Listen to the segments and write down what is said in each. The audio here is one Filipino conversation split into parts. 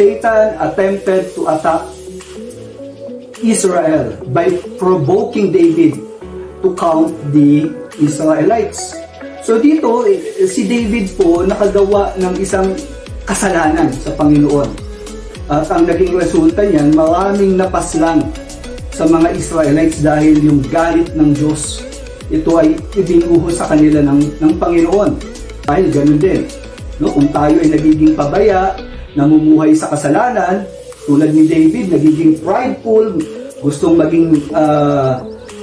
Satan attempted to attack Israel by provoking David to count the Israelites. So dito, eh, si David po nakagawa ng isang kasalanan sa Panginoon. At ang naging resulta niyan, maraming napaslang sa mga Israelites dahil yung galit ng Diyos, ito ay ibinuho sa kanila ng, ng Panginoon. Dahil ganun din. No? Kung tayo ay nagiging pabaya, namumuhay sa kasalanan, tulad ni David, nagiging prideful, gustong maging uh,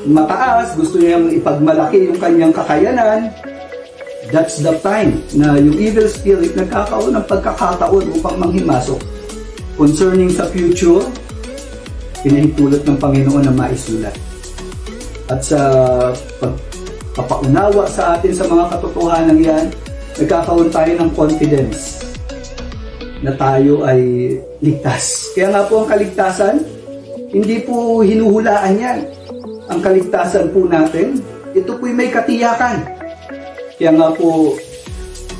mataas, gusto niyang ipagmalaki yung kanyang kakayanan, that's the time na yung evil spirit nagkakaroon ng pagkakataon upang manghimasok. Concerning sa future, pinahintulot ng Panginoon na maisulat. At sa pagpapaunawa sa atin sa mga katotohanan yan, nagkakaroon tayo ng confidence na tayo ay ligtas. Kaya nga po ang kaligtasan, hindi po hinuhulaan yan. Ang kaligtasan po natin, ito po'y may katiyakan. Kaya nga po,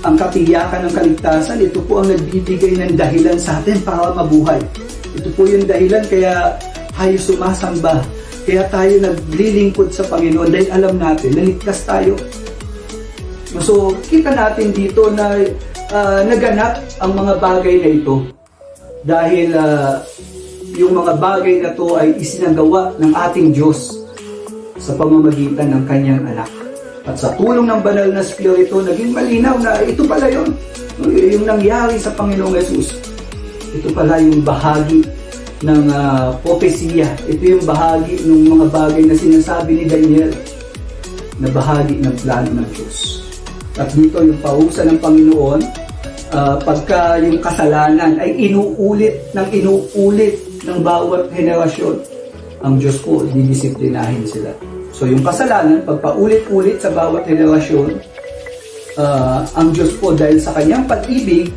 ang katiyakan ng kaligtasan, ito po ang nagbibigay ng dahilan sa atin para mabuhay. Ito po yung dahilan kaya tayo sumasamba, kaya tayo naglilingkod sa Panginoon dahil alam natin, naligtas tayo. So, kita natin dito na uh, naganap ang mga bagay na ito dahil uh, yung mga bagay na to ay isinagawa ng ating Diyos sa pamamagitan ng kanyang anak. At sa tulong ng banal na Espiritu, naging malinaw na ito pala yun. Yung nangyari sa Panginoong Yesus. Ito pala yung bahagi ng uh, propesiya. Ito yung bahagi ng mga bagay na sinasabi ni Daniel na bahagi ng plano ng Diyos. At dito yung pausa ng Panginoon, uh, pagka yung kasalanan ay inuulit ng inuulit ng bawat henerasyon, ang Diyos po, didisiplinahin sila. So yung kasalanan, pagpaulit-ulit sa bawat henerasyon, uh, ang Diyos po dahil sa kanyang pag-ibig,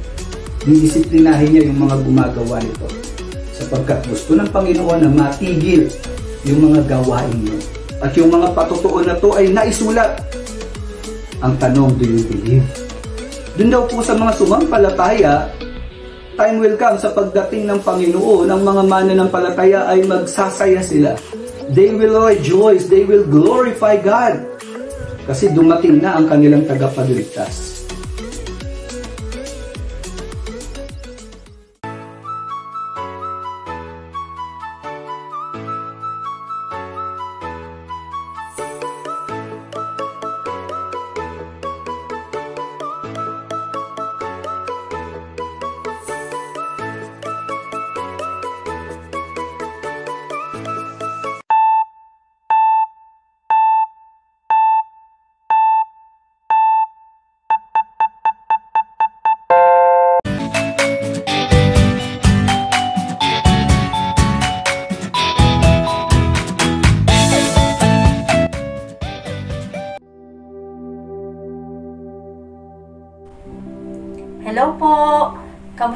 didisiplinahin niya yung mga gumagawa nito. Sapagkat gusto ng Panginoon na matigil yung mga gawain niyo. At yung mga patutuon na to ay naisulat ang tanong, do you believe? Doon daw po sa mga sumampalataya, time will come sa pagdating ng Panginoon, ang mga mananampalataya ay magsasaya sila. They will rejoice, they will glorify God. Kasi dumating na ang kanilang tagapagligtas.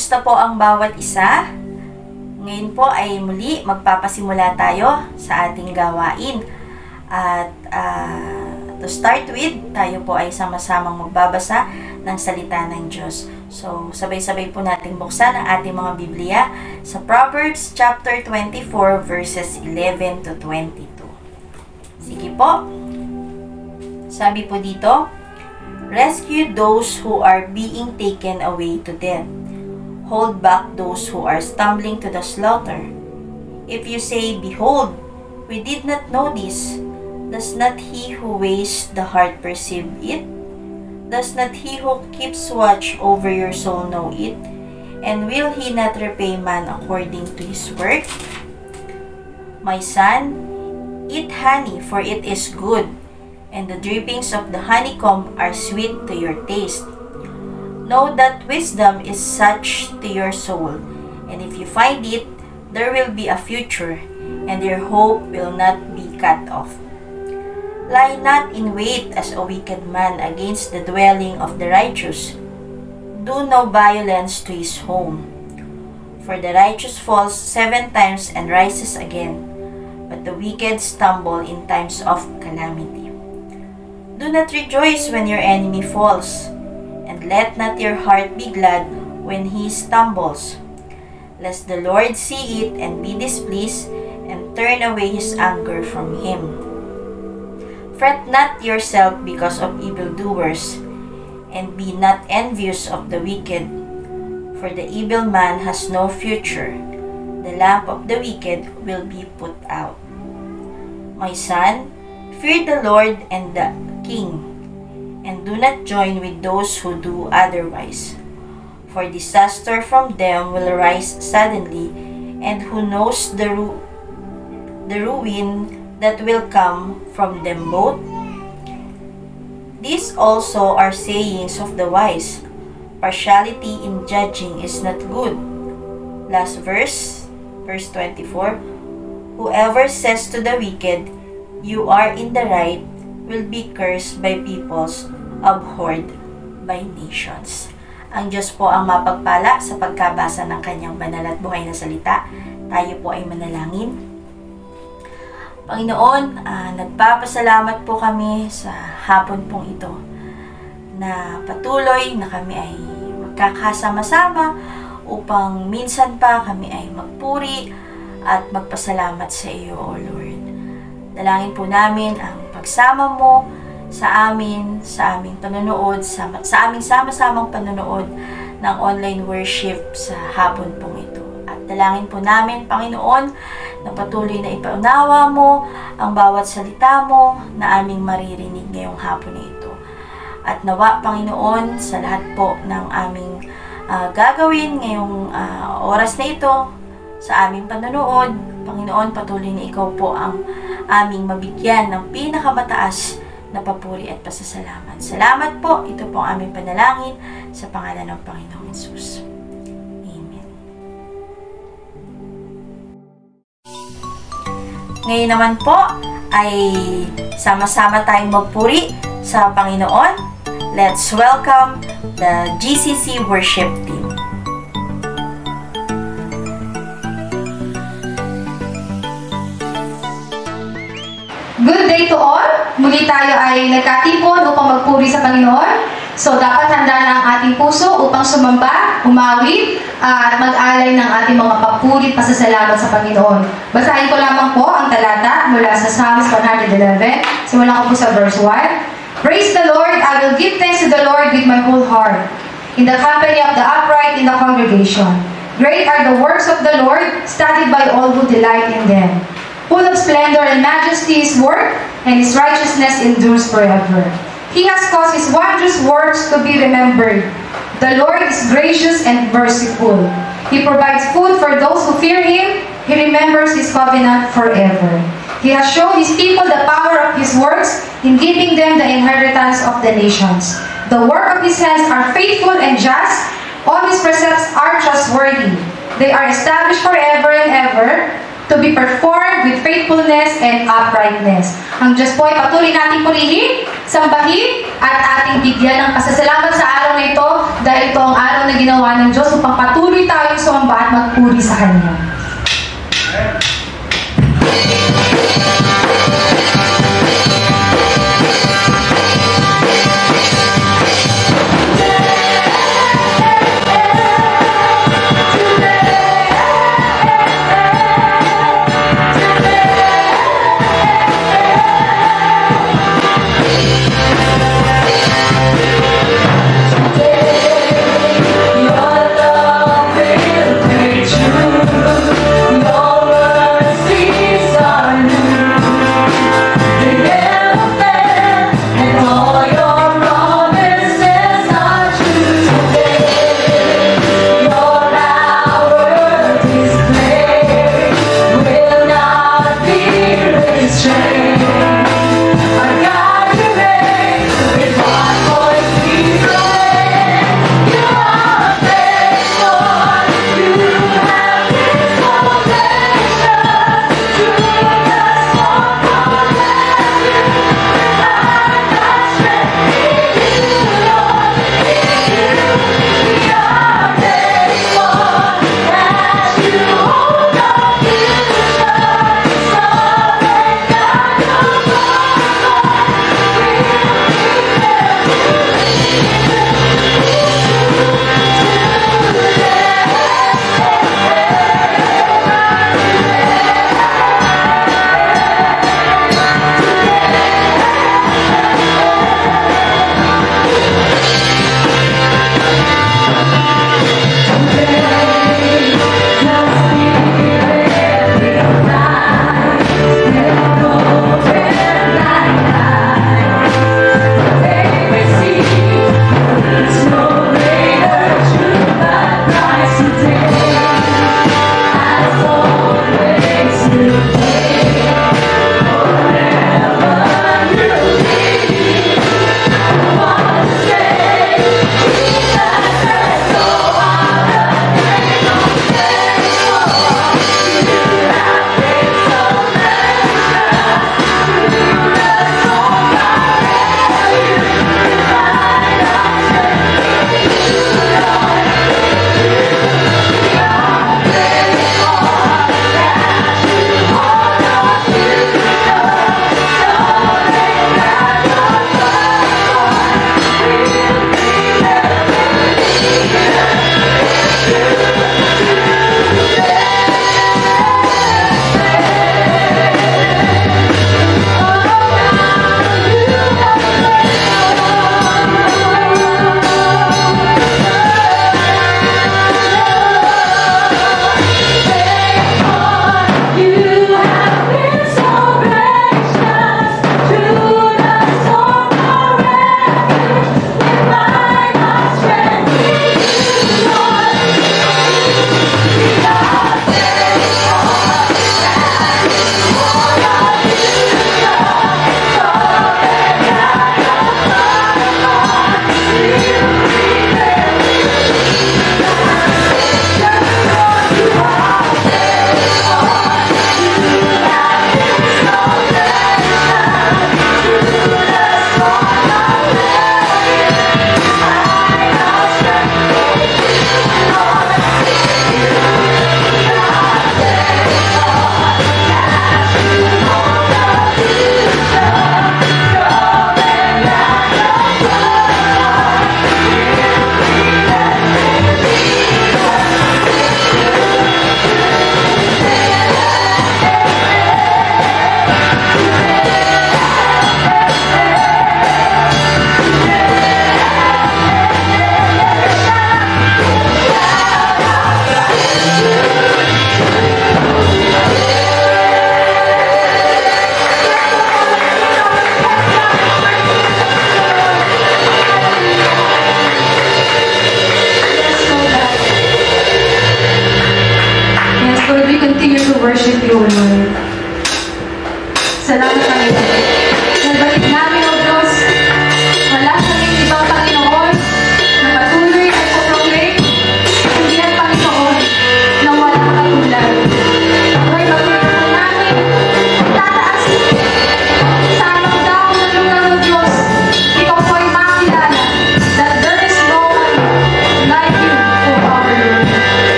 Kamusta po ang bawat isa? Ngayon po ay muli magpapasimula tayo sa ating gawain. At uh, to start with, tayo po ay sama-samang magbabasa ng salita ng Diyos. So, sabay-sabay po natin buksan ang ating mga Biblia sa Proverbs chapter 24 verses 11 to 22. Sige po. Sabi po dito, Rescue those who are being taken away to death. Hold back those who are stumbling to the slaughter. If you say, Behold, we did not know this, does not he who weighs the heart perceive it? Does not he who keeps watch over your soul know it? And will he not repay man according to his work? My son, eat honey, for it is good and the drippings of the honeycomb are sweet to your taste. Know that wisdom is such to your soul, and if you find it, there will be a future, and your hope will not be cut off. Lie not in wait as a wicked man against the dwelling of the righteous. Do no violence to his home. For the righteous falls seven times and rises again, but the wicked stumble in times of calamity. Do not rejoice when your enemy falls, and let not your heart be glad when he stumbles. lest the Lord see it and be displeased and turn away his anger from him. Fret not yourself because of evildoers, and be not envious of the wicked, for the evil man has no future. The lamp of the wicked will be put out. My son, fear the Lord and the king, and do not join with those who do otherwise. For disaster from them will arise suddenly, and who knows the, ru- the ruin that will come from them both? These also are sayings of the wise. Partiality in judging is not good. Last verse, verse 24. Whoever says to the wicked, You are in the right, will be cursed by peoples, abhorred by nations. Ang Diyos po ang mapagpala sa pagkabasa ng kanyang banal at buhay na salita. Tayo po ay manalangin. Panginoon, uh, nagpapasalamat po kami sa hapon pong ito na patuloy na kami ay magkakasama-sama upang minsan pa kami ay magpuri at magpasalamat sa iyo, O Lord. Dalangin po namin ang pagsama mo sa amin, sa aming panonood, sa, sa aming sama-samang panonood ng online worship sa hapon pong ito. At dalangin po namin, Panginoon, na patuloy na ipaunawa mo ang bawat salita mo na aming maririnig ngayong hapon na ito. At nawa, Panginoon, sa lahat po ng aming uh, gagawin ngayong uh, oras na ito, sa aming panonood, Panginoon, patuloy na ikaw po ang aming mabigyan ng pinakamataas na papuri at pasasalamat. Salamat po. Ito po ang aming panalangin sa pangalan ng Panginoong Yesus. Amen. Ngayon naman po ay sama-sama tayong magpuri sa Panginoon. Let's welcome the GCC Worship Team. Good day to all! Muli tayo ay nagkatipon upang magpuri sa Panginoon. So, dapat handa na ang ating puso upang sumamba, umawit, at mag-alay ng ating mga papurit pasasalamat sa Panginoon. Basahin ko lamang po ang talata mula sa Psalms 111. Simulan ko po sa verse 1. Praise the Lord! I will give thanks to the Lord with my whole heart. In the company of the upright in the congregation. Great are the works of the Lord, studied by all who delight in them. Full of splendor and majesty is work, and his righteousness endures forever. He has caused his wondrous works to be remembered. The Lord is gracious and merciful. He provides food for those who fear him. He remembers his covenant forever. He has shown his people the power of his works in giving them the inheritance of the nations. The work of his hands are faithful and just. All his precepts are trustworthy. They are established forever and ever to be performed with faithfulness and uprightness. Ang Diyos po ay patuloy nating purihin, sambahin, at ating bigyan ng pasasalamat sa araw na ito dahil ito ang araw na ginawa ng Diyos upang patuloy tayong sumamba at magpuri sa Kanya.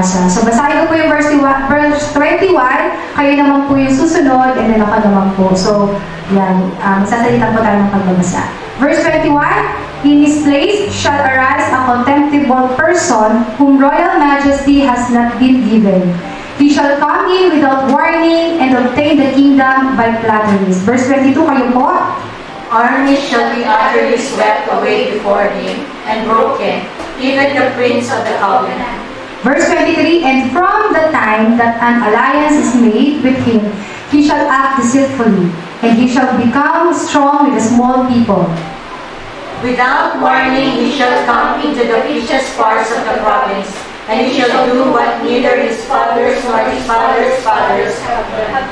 Pagbasa. So, basahin ko po yung verse, verse 21, kayo naman po yung susunod, and then ako naman po. So, yan, um, sasalita po tayo ng pagbabasa. Verse 21, In his place shall arise a contemptible person whom royal majesty has not been given. He shall come in without warning and obtain the kingdom by flatteries. Verse 22, kayo po. Armies shall be utterly swept away before him and broken, even the prince of the covenant. Verse 23, And from the time that an alliance is made with him, he shall act deceitfully, and he shall become strong with a small people. Without warning, he shall come into the richest parts of the province, and he shall do what neither his fathers nor his fathers' fathers have done.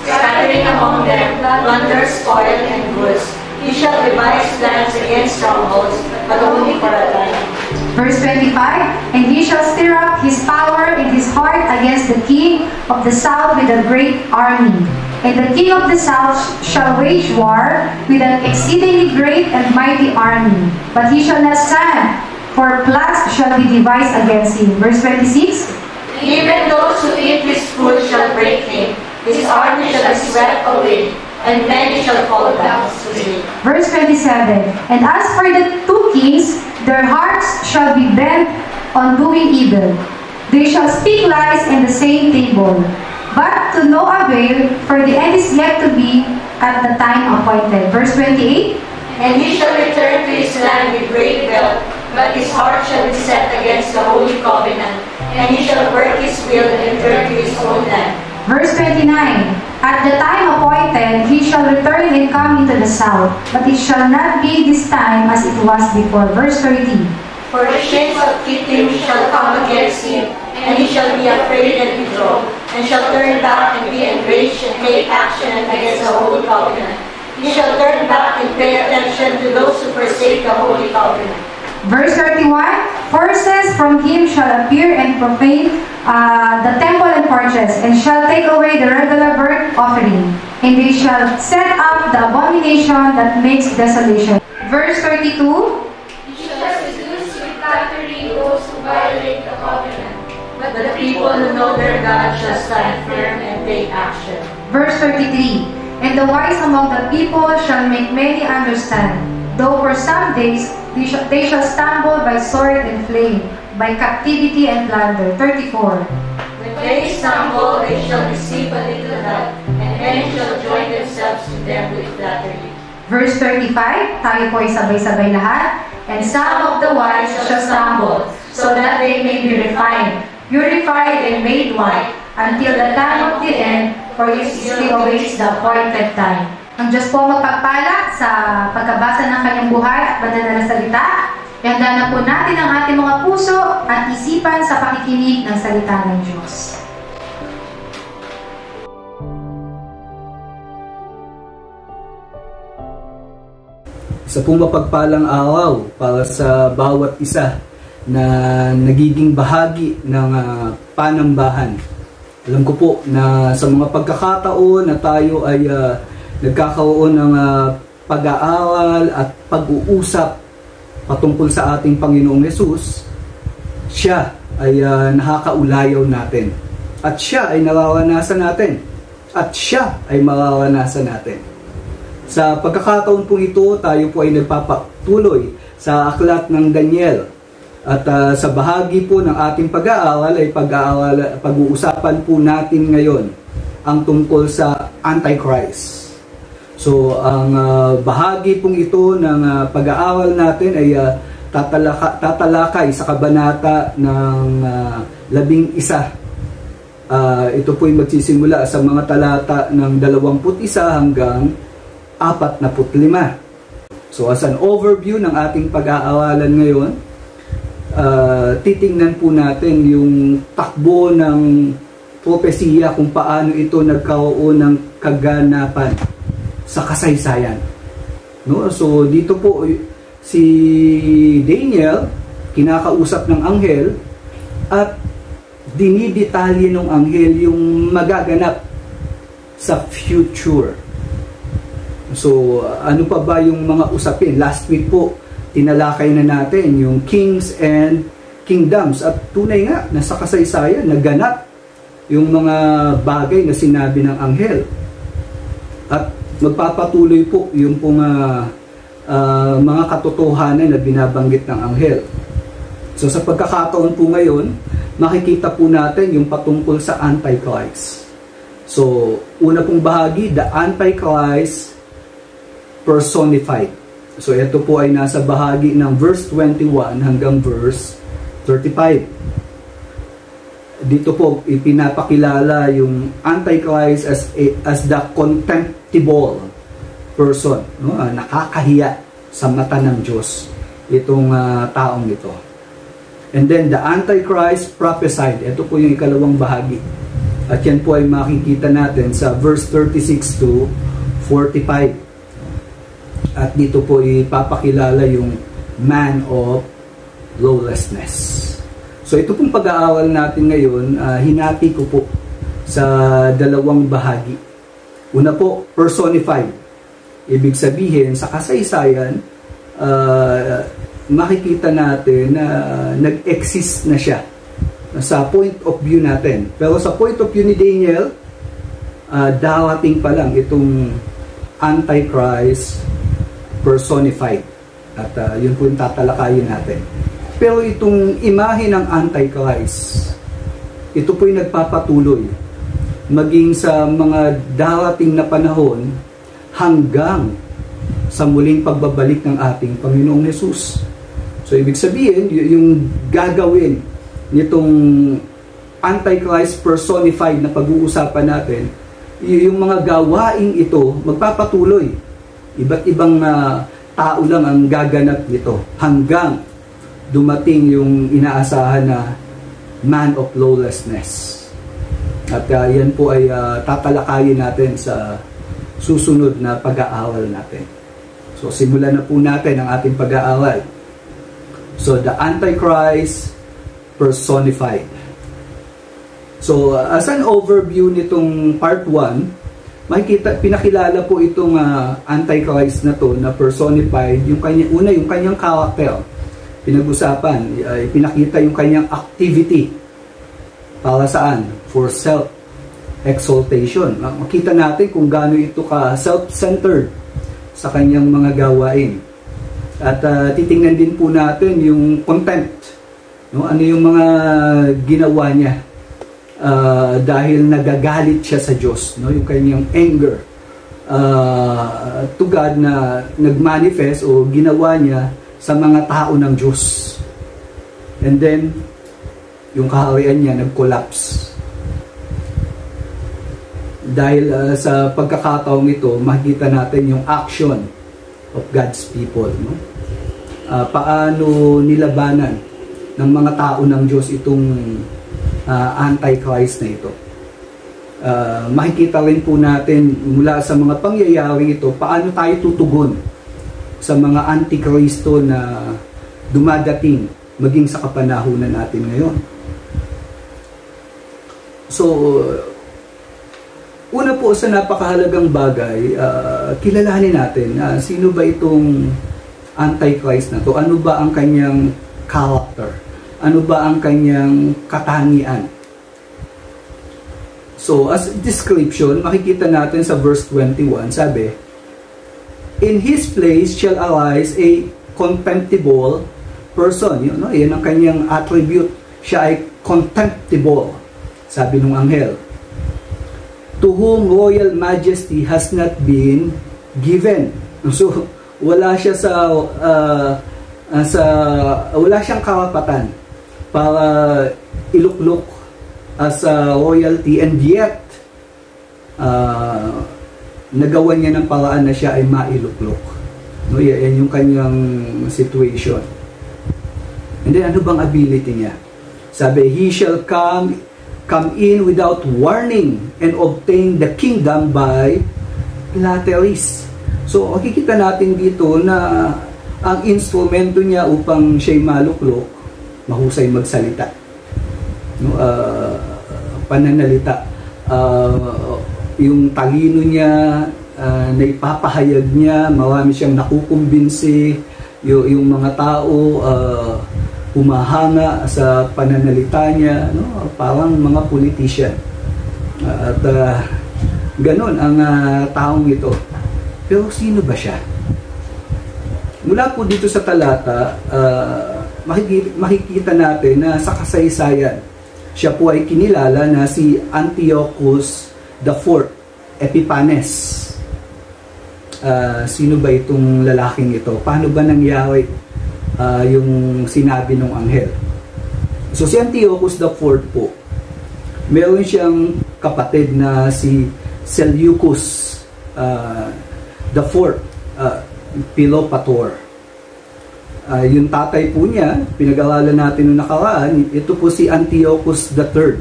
Scattering among them plunder, spoil, and goods. He shall devise plans against strongholds, but only for a time. Verse 25, And he shall stir up his power in his heart against the king of the south with a great army. And the king of the south shall wage war with an exceedingly great and mighty army. But he shall not stand, for plots shall be devised against him. Verse 26, Even those who eat his food shall break him. His army shall be swept away, and many shall fall down to sleep. Verse 27, And as for the two kings, their hearts shall be bent on doing evil. They shall speak lies in the same table. But to no avail, for the end is yet to be at the time appointed. Verse 28, And he shall return to his land with great wealth, but his heart shall be set against the holy covenant, and he shall work his will and return to his own land. Verse 29, At the time appointed, he shall return and come into the south, but it shall not be this time as it was before. Verse 30, For the shades of Kittim shall come against him, and he shall be afraid and withdraw, and shall turn back and be enraged and take action against the holy covenant. He shall turn back and pay attention to those who forsake the holy covenant. Verse 31, Forces from him shall appear and profane uh, the temple and porches, and shall take away the regular burnt offering, and they shall set up the abomination that makes desolation. Verse 32, He shall seduce with flattery those who violate the covenant. But the people who know their God shall stand firm and take action. Verse 33, And the wise among the people shall make many understand, though for some days they shall, they shall stumble by sword and flame, by captivity and plunder. 34. When they stumble, they shall receive a little help, and many shall join themselves to them with flattery. Verse 35, tayo po ay sabay-sabay lahat. And some of the wise shall stumble, so that they may be refined, purified and made white, until the time of the end, for it still awaits the appointed time. Ang Diyos po magpagpala sa pagkabasa ng kanyang buhay at banal na salita. Ihanda na po natin ang ating mga puso at isipan sa pakikinig ng salita ng Diyos. Isa pong mapagpalang araw para sa bawat isa na nagiging bahagi ng ah, panambahan. Alam ko po na sa mga pagkakataon na tayo ay ah, nagkakaroon ng uh, pag-aaral at pag-uusap patungkol sa ating Panginoong Yesus, siya ay uh, nakakaulayaw natin. At siya ay nararanasan natin. At siya ay mararanasan natin. Sa pagkakataon po ito, tayo po ay nagpapatuloy sa aklat ng Daniel. At uh, sa bahagi po ng ating pag-aaral ay pag-aaral, pag-uusapan po natin ngayon ang tungkol sa Antichrist. So, ang uh, bahagi pong ito ng uh, pag-aaral natin ay uh, tatalaka, tatalakay sa kabanata ng uh, labing isa. Uh, ito po ay magsisimula sa mga talata ng 21 hanggang 45. So as an overview ng ating pag-aaralan ngayon, uh, titingnan po natin yung takbo ng propesiya kung paano ito nagkaroon ng kaganapan sa kasaysayan. No? So dito po si Daniel kinakausap ng anghel at dinidetalye ng anghel yung magaganap sa future. So, ano pa ba yung mga usapin? Last week po, tinalakay na natin yung kings and kingdoms. At tunay nga, nasa kasaysayan, naganap yung mga bagay na sinabi ng anghel. At magpapatuloy po yung pong uh, uh, mga katotohanan na binabanggit ng anghel. So sa pagkakataon po ngayon, makikita po natin yung patungkol sa Antichrist. So, una pong bahagi, the Antichrist personified. So, ito po ay nasa bahagi ng verse 21 hanggang verse 35. Dito po ipinapakilala yung Antichrist as, as the contemptible person, no? Uh, nakakahiya sa mata ng Diyos itong uh, taong ito. And then the Antichrist prophesied. Ito po yung ikalawang bahagi. At yan po ay makikita natin sa verse 36 to 45. At dito po ipapakilala yung man of lawlessness. So ito pong pag-aaral natin ngayon, uh, hinati ko po sa dalawang bahagi. Una po, personified Ibig sabihin, sa kasaysayan, uh, makikita natin na nag-exist na siya sa point of view natin. Pero sa point of view ni Daniel, uh, darating pa lang itong Antichrist personified. At uh, yun po yung tatalakayin natin. Pero itong imahe ng Antichrist, ito po yung nagpapatuloy maging sa mga darating na panahon hanggang sa muling pagbabalik ng ating Panginoong Yesus. So, ibig sabihin, yung gagawin nitong Antichrist personified na pag-uusapan natin, yung mga gawaing ito magpapatuloy. Iba't ibang uh, tao lang ang gaganap nito hanggang dumating yung inaasahan na man of lawlessness. At uh, yan po ay uh, tatalakayin natin sa susunod na pag-aaral natin. So simulan na po natin ang ating pag-aaral. So the Antichrist personified. So uh, as an overview nitong part 1, makikita pinakilala po itong uh, Antichrist na to na personified yung kanya una yung kanyang character. Pinag-usapan, uh, pinakita yung kanyang activity para saan? For self exaltation. Makita natin kung gaano ito ka self-centered sa kanyang mga gawain. At uh, titingnan din po natin yung contempt. No? Ano yung mga ginawa niya uh, dahil nagagalit siya sa Diyos. No? Yung kanyang anger uh, to God na nagmanifest o ginawa niya sa mga tao ng Diyos. And then, yung kaharian niya nag-collapse dahil uh, sa pagkakataong ito, makikita natin yung action of God's people. No? Uh, paano nilabanan ng mga tao ng Diyos itong uh, antichrist na ito. Uh, makikita rin po natin mula sa mga pangyayaring ito, paano tayo tutugon sa mga antikristo na dumadating maging sa kapanahunan natin ngayon. So, una po sa napakahalagang bagay, uh, kilalanin natin uh, sino ba itong Antichrist na to? Ano ba ang kanyang character? Ano ba ang kanyang katangian? So, as description, makikita natin sa verse 21, sabi, In his place shall arise a contemptible person. Yun, no? Yan ang kanyang attribute. Siya ay contemptible, sabi ng anghel. To whom royal majesty has not been given. So, wala siya sa uh, uh, sa wala siyang karapatan para iluklok as a royalty and yet uh, nagawa niya ng paraan na siya ay mailuklok. No, yan yung kanyang situation. And then ano bang ability niya? Sabi, he shall come come in without warning and obtain the kingdom by flatteries. So, makikita natin dito na ang instrumento niya upang siya'y maluklok, mahusay magsalita. No, uh, pananalita. Uh, yung talino niya, uh, na ipapahayag niya, marami siyang nakukumbinsi, yung, yung mga tao uh, humahanga sa pananalita niya, no? parang mga politician. Uh, at uh, ganun ang uh, taong ito. Pero sino ba siya? Mula po dito sa talata, uh, makikita, makikita natin na sa kasaysayan, siya po ay kinilala na si Antiochus IV Epiphanes. Uh, sino ba itong lalaking ito? Paano ba nangyari uh, yung sinabi ng anghel? So si Antiochus IV po, meron siyang kapatid na si Seleucus uh, the fourth, uh, Pilopator. Uh, yung tatay po niya, pinag-aralan natin noong nakaraan, ito po si Antiochus the third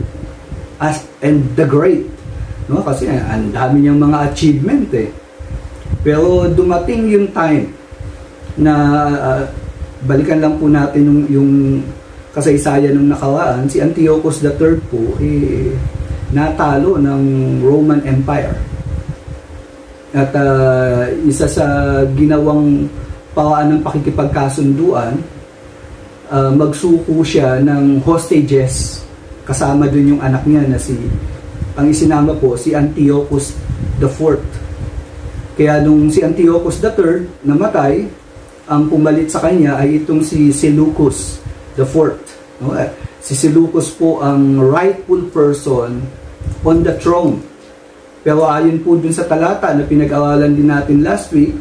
as, and the Great. No? Kasi ang dami niyang mga achievement eh. Pero dumating yung time na uh, balikan lang po natin yung, yung kasaysayan ng nakaraan, si Antiochus third po eh, natalo ng Roman Empire at uh, isa sa ginawang paraan ng pakikipagkasunduan, uh, magsuko siya ng hostages kasama dun yung anak niya na si ang isinama po si Antiochus the Fourth. Kaya nung si Antiochus the Third namatay, ang pumalit sa kanya ay itong si Seleucus the Fourth. No? Eh, si Seleucus po ang rightful person on the throne pero ayon po dun sa talata na pinag-aralan din natin last week,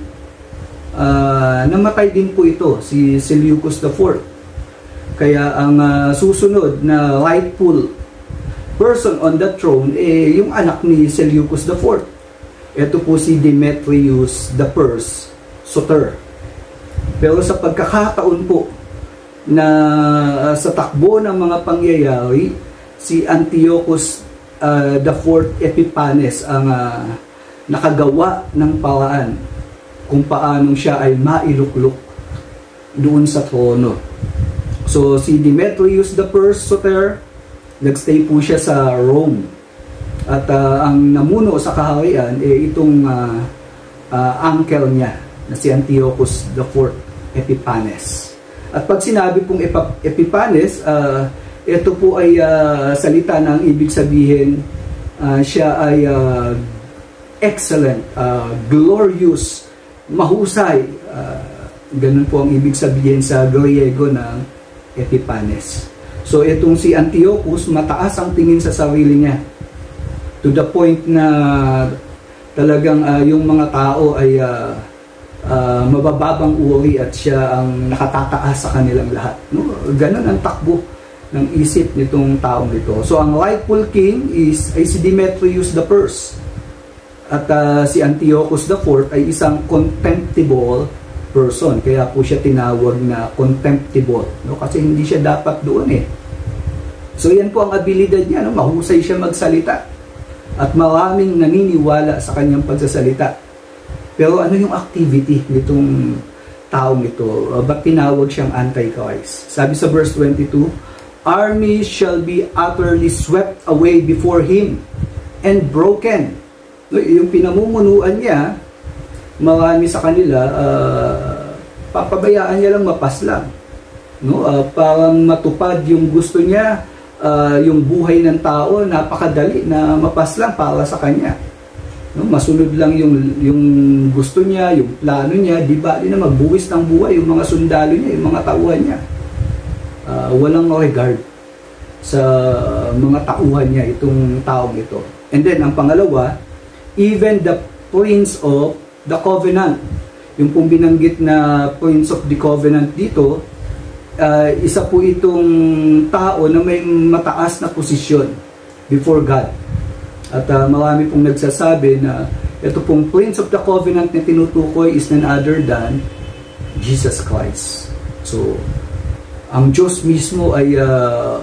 uh, namatay din po ito, si Seleucus IV. Kaya ang uh, susunod na rightful person on the throne, eh, yung anak ni Seleucus IV. Ito po si Demetrius the First Soter. Pero sa pagkakataon po na uh, sa takbo ng mga pangyayari, si Antiochus uh, the fourth Epiphanes ang uh, nakagawa ng paraan kung paanong siya ay mailuklok doon sa trono. So si Demetrius the First Soter, nagstay po siya sa Rome. At uh, ang namuno sa kaharian eh itong uh, uh, uncle niya na si Antiochus Fourth Epiphanes. At pag sinabi pong Epiphanes, uh, ito po ay uh, salita na ang ibig sabihin uh, siya ay uh, excellent, uh, glorious, mahusay. Uh, ganun po ang ibig sabihin sa Griego ng Epiphanes. So itong si Antiochus, mataas ang tingin sa sarili niya. To the point na talagang uh, yung mga tao ay uh, uh, mabababang uri at siya ang nakatataas sa kanilang lahat. No? Ganun ang takbo ng isip nitong taong ito. So ang rightful king is ay si Demetrius the First. At uh, si Antiochus the Fourth ay isang contemptible person. Kaya po siya tinawag na contemptible. No? Kasi hindi siya dapat doon eh. So yan po ang abilidad niya. No? Mahusay siya magsalita. At maraming naniniwala sa kanyang pagsasalita. Pero ano yung activity nitong taong ito? Uh, ba't tinawag siyang Antichrist? Sabi sa verse 22, armies shall be utterly swept away before him and broken. No, yung pinamumunuan niya, marami sa kanila, uh, papabayaan niya lang mapas lang. No, uh, parang matupad yung gusto niya, uh, yung buhay ng tao, napakadali na mapas lang para sa kanya. No, masunod lang yung yung gusto niya, yung plano niya, di ba? Na magbuwis ng buhay yung mga sundalo niya, yung mga tauhan niya. Uh, walang regard sa mga tauhan niya itong taong ito. And then ang pangalawa, even the prince of the covenant. Yung pong binanggit na prince of the covenant dito, uh, isa po itong tao na may mataas na posisyon before God at uh, marami pong nagsasabi na ito pong Prince of the Covenant na tinutukoy is none other than Jesus Christ. So, ang Diyos mismo ay uh,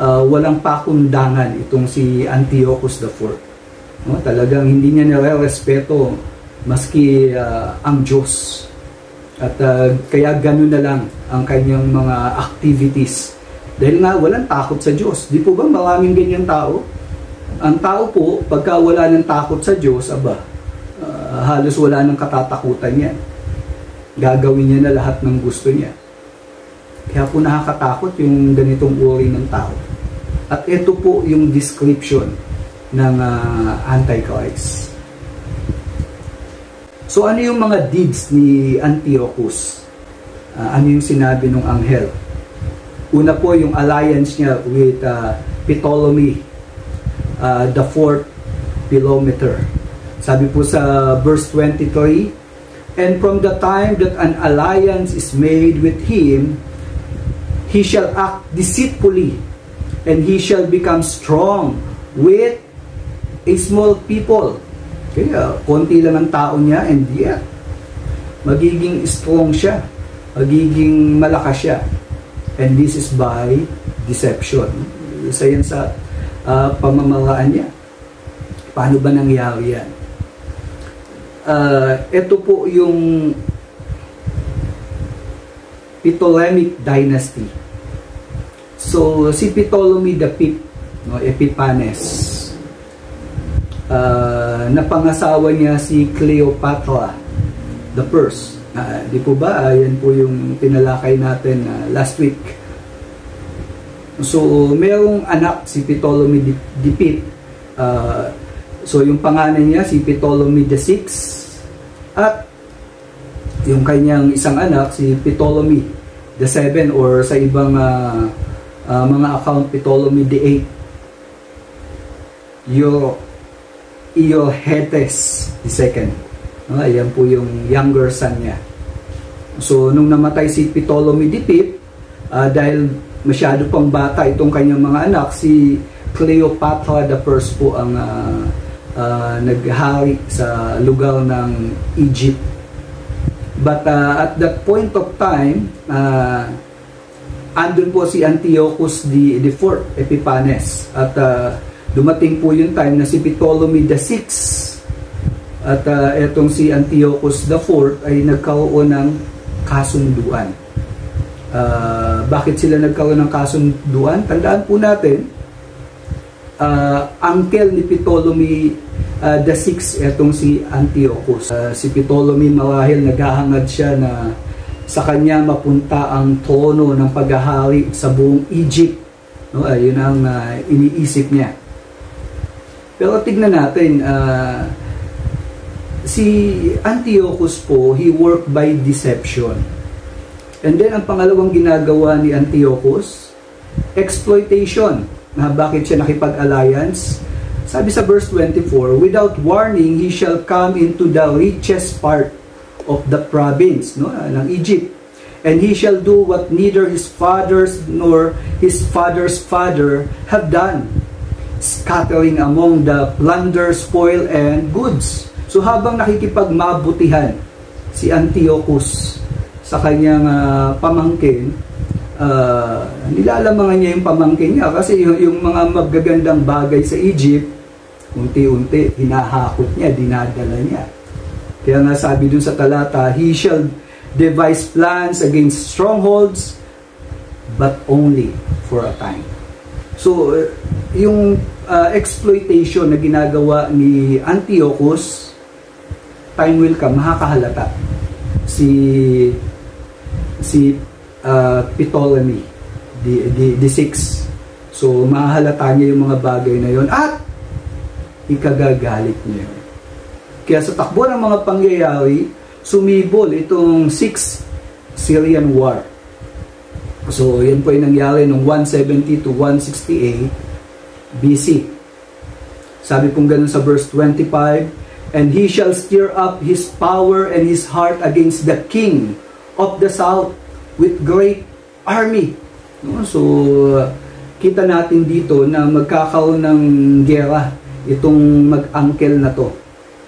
uh, walang pakundangan itong si Antiochus IV. No, talagang hindi niya nire-respeto maski uh, ang Diyos. At uh, kaya ganun na lang ang kanyang mga activities. Dahil nga walang takot sa Diyos. Di po ba maraming ganyan tao? Ang tao po, pagka wala ng takot sa Diyos, aba, uh, halos wala ng katatakutan niya. Gagawin niya na lahat ng gusto niya. Kaya po nakakatakot yung ganitong uri ng tao. At ito po yung description ng uh, Antichrist. So ano yung mga deeds ni Antiochus? Uh, ano yung sinabi ng anghel? Una po yung alliance niya with uh, Ptolemy uh, the fourth kilometer. Sabi po sa verse 23, And from the time that an alliance is made with him, he shall act deceitfully, and he shall become strong with a small people. Kaya, konti lang ang tao niya, and yet, magiging strong siya. Magiging malakas siya. And this is by deception. Isa yan sa uh, pamamaraan niya. Paano ba nangyari yan? Uh, ito po yung Ptolemaic dynasty. So, si Ptolemy the Fifth, no, Epiphanes, uh, napangasawa niya si Cleopatra the First. Uh, di po ba? Uh, yan po yung tinalakay natin uh, last week So, mayroong anak si Ptolemy Dipit. Uh, so, yung pangalan niya si Ptolemy the Sixth. At yung kanyang isang anak si Ptolemy the Seven or sa ibang uh, uh, mga account Ptolemy the Eight. Yo Iohetes second. Uh, ayan po yung younger son niya. So, nung namatay si Ptolemy Fifth, uh, dahil masyado pang bata itong kanyang mga anak, si Cleopatra the First po ang uh, uh, naghari sa lugar ng Egypt. But uh, at that point of time, uh, andun po si Antiochus the, the Fourth, Epiphanes. At uh, dumating po yung time na si Ptolemy the Sixth at uh, etong si Antiochus the Fourth ay nagkaroon ng kasunduan Uh, bakit sila nagkaroon ng kasunduan? Tandaan po natin, uh, uncle ni Ptolemy uh, the Sixth, etong si Antiochus. Uh, si Ptolemy marahil naghahangad siya na sa kanya mapunta ang trono ng paghahari sa buong Egypt. No, ayun ang uh, iniisip niya. Pero tignan natin, uh, si Antiochus po, he worked by deception And then, ang pangalawang ginagawa ni Antiochus, exploitation. Na bakit siya nakipag-alliance? Sabi sa verse 24, Without warning, he shall come into the richest part of the province no, ng Egypt. And he shall do what neither his fathers nor his father's father have done, scattering among the plunder, spoil, and goods. So habang nakikipagmabutihan si Antiochus sa kanyang uh, pamangkin, uh, nilalamangan niya yung pamangkin niya kasi yung, yung mga magagandang bagay sa Egypt, unti-unti, hinahakot niya, dinadala niya. Kaya nga sabi dun sa talata, He shall devise plans against strongholds, but only for a time. So, yung uh, exploitation na ginagawa ni Antiochus, time will come, makakahalata si si uh, Ptolemy the, the, the six. So, mahalata niya yung mga bagay na yon at ikagagalit niya. Kaya sa takbo ng mga pangyayari, sumibol itong 6 Syrian War. So, yan po yung nangyari noong 170 to 168 BC. Sabi pong ganun sa verse 25, And he shall stir up his power and his heart against the king of the south with great army. No? So, kita natin dito na magkakaroon ng gera itong mag-uncle na to.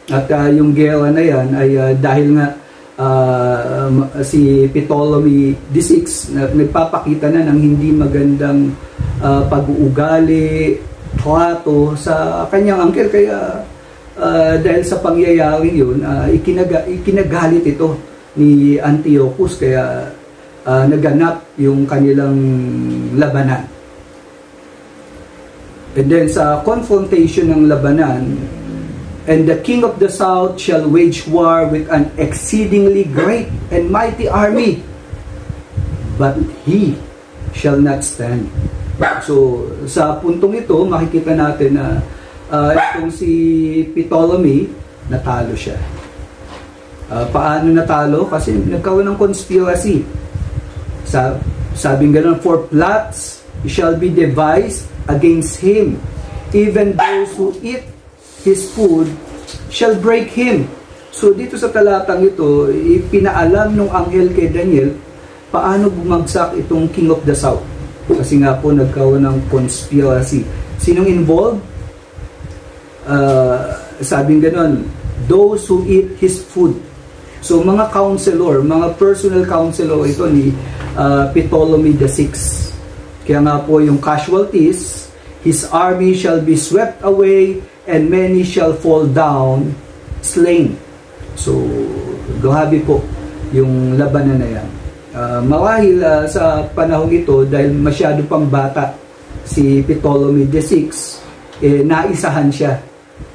At uh, yung gera na yan ay uh, dahil nga uh, si Ptolemy VI na nagpapakita na ng hindi magandang uh, pag-uugali, trato sa kanyang uncle. Kaya uh, dahil sa pangyayari yun, uh, ikinaga, ikinagalit ito ni Antiochus. Kaya uh, naganap yung kanilang labanan. And then sa confrontation ng labanan, And the king of the south shall wage war with an exceedingly great and mighty army, but he shall not stand. So, sa puntong ito, makikita natin na uh, itong si Ptolemy, natalo siya. Uh, paano natalo? Kasi nagkaroon ng conspiracy. Sa, sabing ganun, for plots shall be devised against him. Even those who eat his food shall break him. So dito sa talatang ito, ipinaalam ng anghel kay Daniel paano bumagsak itong King of the South. Kasi nga po nagkaroon ng conspiracy. Sinong involved? Uh, sabing ganon, those who eat his food. So mga counselor, mga personal counselor ito ni uh, Ptolemy VI. Kaya nga po yung casualties, his army shall be swept away and many shall fall down slain. So, grabe po yung labanan na yan. Uh, marahil uh, sa panahon ito, dahil masyado pang bata si Ptolemy VI, eh, naisahan siya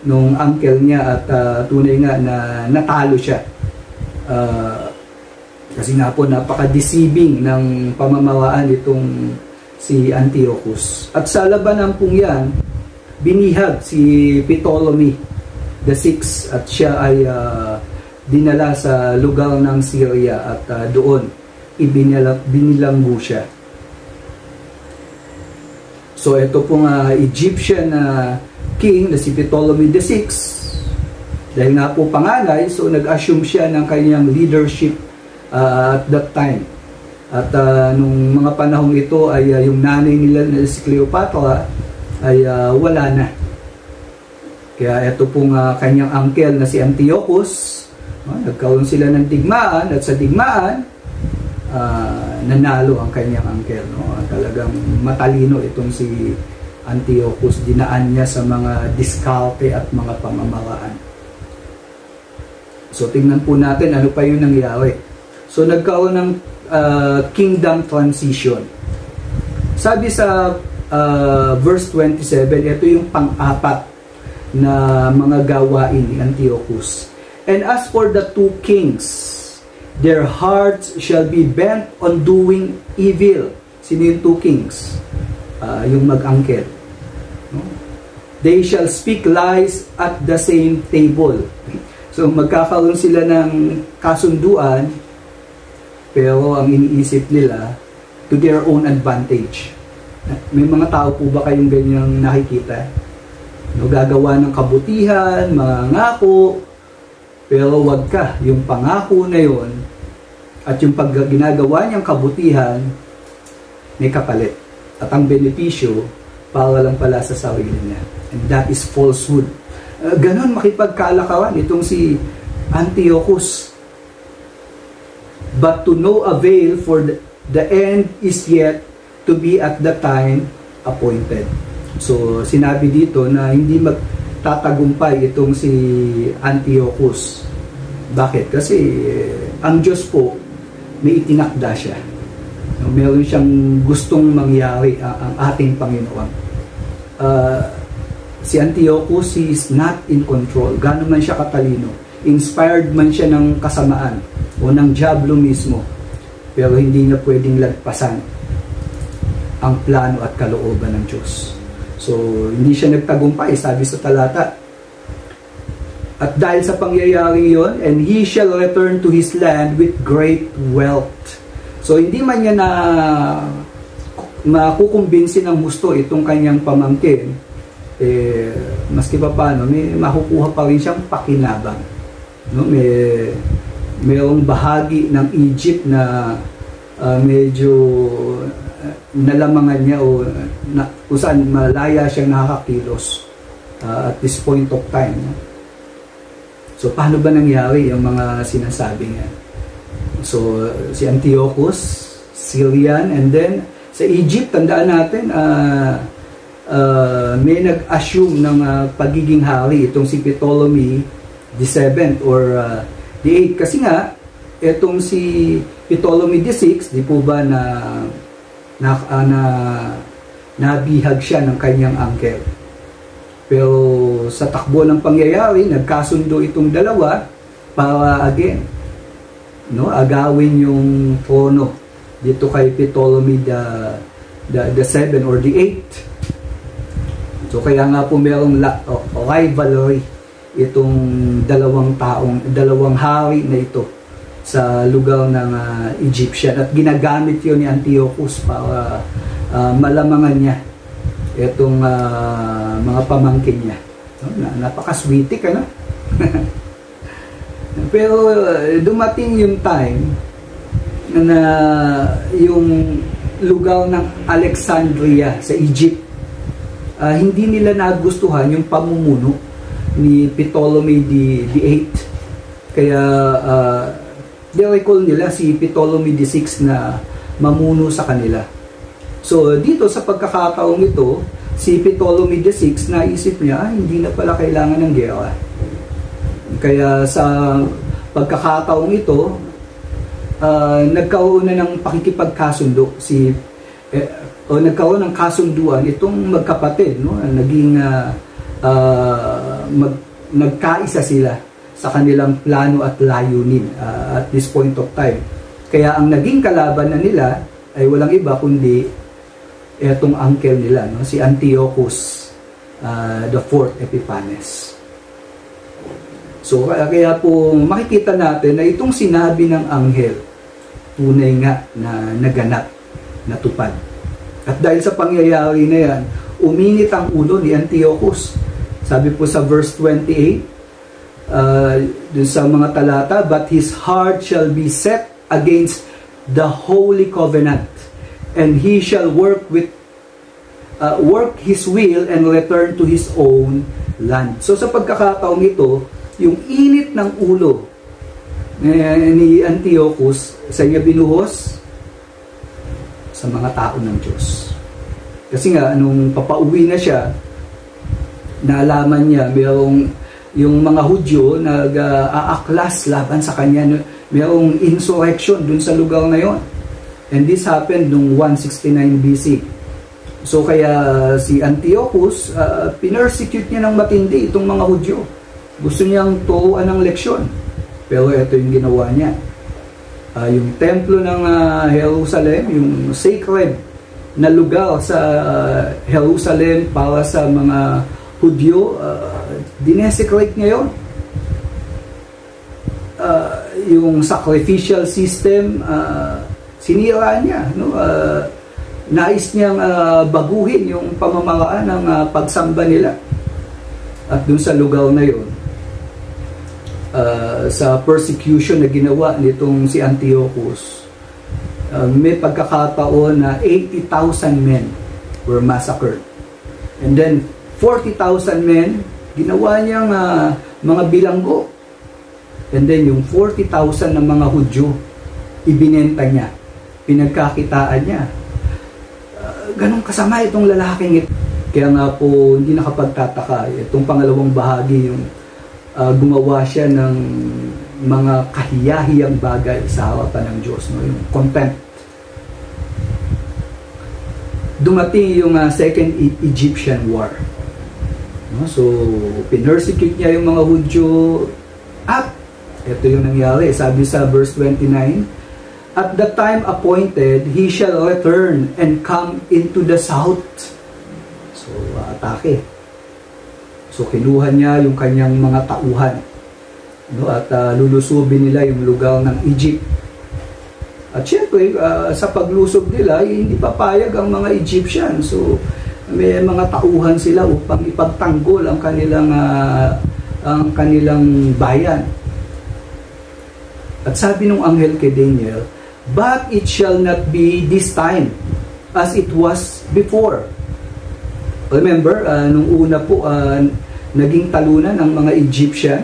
nung uncle niya at uh, tunay nga na natalo siya. Uh, kasi nga po napaka-deceiving ng pamamaraan itong si Antiochus. At sa labanan pong yan, binihag si Ptolemy the Sixth at siya ay uh, dinala sa lugar ng Syria at uh, doon ibinila, binilanggo siya. So ito pong uh, Egyptian na uh, king na si Ptolemy Sixth dahil nga po panganay so nag-assume siya ng kanyang leadership uh, at that time. At uh, nung mga panahong ito ay uh, yung nanay nila na si Cleopatra ay uh, wala na. Kaya ito pong uh, kanyang uncle na si Antiochus, uh, nagkaroon sila ng digmaan at sa digmaan, uh, nanalo ang kanyang uncle. No? Talagang matalino itong si Antiochus. Dinaan niya sa mga diskarte at mga pamamaraan. So tingnan po natin ano pa yung nangyari. So nagkaroon ng uh, kingdom transition. Sabi sa uh, verse 27, ito yung pang-apat na mga gawain ni Antiochus. And as for the two kings, their hearts shall be bent on doing evil. Sino yung two kings? Uh, yung mag-angkel. No? They shall speak lies at the same table. So magkakaroon sila ng kasunduan, pero ang iniisip nila to their own advantage. May mga tao po ba kayong ganyang nakikita? No, gagawa ng kabutihan, mga ngako, pero wag ka, yung pangako na yon at yung pag ginagawa niyang kabutihan, may kapalit. At ang benepisyo, para lang pala sa sarili niya. And that is falsehood. Uh, ganon makipagkalakawan itong si Antiochus. But to no avail for the, the end is yet to be at the time appointed. So, sinabi dito na hindi magtatagumpay itong si Antiochus. Bakit? Kasi eh, ang Diyos po, may itinakda siya. Meron siyang gustong mangyari ang ating Panginoon. uh, si Antiochus is not in control. Gano'n man siya katalino. Inspired man siya ng kasamaan o ng Diablo mismo. Pero hindi niya pwedeng lagpasan ang plano at kalooban ng Diyos. So, hindi siya nagtagumpay, sabi sa talata. At dahil sa pangyayari yon, and he shall return to his land with great wealth. So, hindi man niya na makukumbinsin ng gusto itong kanyang pamangkin, eh, maski pa paano, may makukuha pa rin siyang pakinabang. No? May, mayroong bahagi ng Egypt na uh, medyo uh, nalamangan niya o na, kung saan malaya siyang nakakakilos uh, at this point of time. So, paano ba nangyari yung mga sinasabi niya? So, si Antiochus, Syrian, and then sa Egypt, tandaan natin, uh, uh, may nag-assume ng uh, pagiging hari itong si Ptolemy the 7th or uh, the 8th. Kasi nga, itong si Ptolemy the 6th, di po ba na, na, uh, na nabihag siya ng kanyang uncle. Pero sa takbo ng pangyayari, nagkasundo itong dalawa para again, no, agawin yung trono dito kay Ptolemy the, the, the 7 or the 8. So kaya nga po merong la, oh, rivalry itong dalawang taong, dalawang hari na ito sa lugar ng uh, Egyptian at ginagamit yon ni Antiochus para uh, malamangan niya itong uh, mga pamangkin niya. No? Na, napaka-sweetie ka na. Pero uh, dumating yung time na yung lugar ng Alexandria sa Egypt. Uh, hindi nila nagustuhan yung pamumuno ni Ptolemy the, the 8 Kaya uh, recall nila si Ptolemy the 6 na mamuno sa kanila. So dito sa pagkakataong ito, si Ptolemy 6 naisip niya, ah, hindi na pala kailangan ng gera. Kaya sa pagkakataong ito, uh, nagkaroon na ng pakikipagkasundo si eh, o nagkaroon ng kasunduan itong magkapatid no naging uh, uh, mag, nagkaisa sila sa kanilang plano at layunin uh, at this point of time kaya ang naging kalaban na nila ay walang iba kundi etong uncle nila no si Antiochus uh, the fourth Epiphanes So kaya po makikita natin na itong sinabi ng anghel tunay nga na naganap, natupad. At dahil sa pangyayari na yan, uminit ang ulo ni Antiochus. Sabi po sa verse 28, uh, dun sa mga talata, But his heart shall be set against the holy covenant, and he shall work with uh, work his will and return to his own land. So sa pagkakataong ito, yung init ng ulo ni Antiochus sa iya binuhos sa mga tao ng Diyos. Kasi nga, nung papauwi na siya, naalaman niya, mayroong yung mga Hudyo nag-aaklas uh, laban sa kanya. Mayroong insurrection dun sa lugar na yon. And this happened nung 169 BC. So kaya si Antiochus, uh, pinersecute niya ng matindi itong mga Hudyo. Gusto niyang turuan ng leksyon. Pero ito yung ginawa niya. Uh, yung templo ng uh, Jerusalem, yung sacred na lugar sa uh, Jerusalem para sa mga Hudyo, uh, dinesecrate niya yun. Uh, yung sacrificial system, uh, sinira niya. No? Uh, nais niyang uh, baguhin yung pamamaraan ng uh, pagsamba nila. At dun sa lugar na yon uh, sa persecution na ginawa nitong si Antiochus, uh, may pagkakataon na 80,000 men were massacred. And then 40,000 men, ginawa niyang uh, mga bilanggo. And then yung 40,000 na mga Hudyo, ibinenta niya. Pinagkakitaan niya. Uh, ganong kasama itong lalaking ito. Kaya nga po, hindi nakapagtataka. Itong pangalawang bahagi, yung uh, gumawa siya ng mga kahiyahiyang bagay sa harapan ng Diyos, no? yung contempt. dumating yung uh, Second e- Egyptian War. No? So, pinersecute niya yung mga Hudyo at ito yung nangyari. Sabi sa verse 29, At the time appointed, he shall return and come into the south. So, atake. So, kinuha niya yung kanyang mga tauhan. No? At uh, lulusubin nila yung lugar ng Egypt. At syempre, uh, sa paglusob nila, eh, hindi papayag ang mga Egyptian. So, may mga tauhan sila upang ipagtanggol ang kanilang uh, ang kanilang bayan. At sabi nung anghel kay Daniel, But it shall not be this time as it was before. Remember, uh, nung una po, uh, naging talunan ng mga Egyptian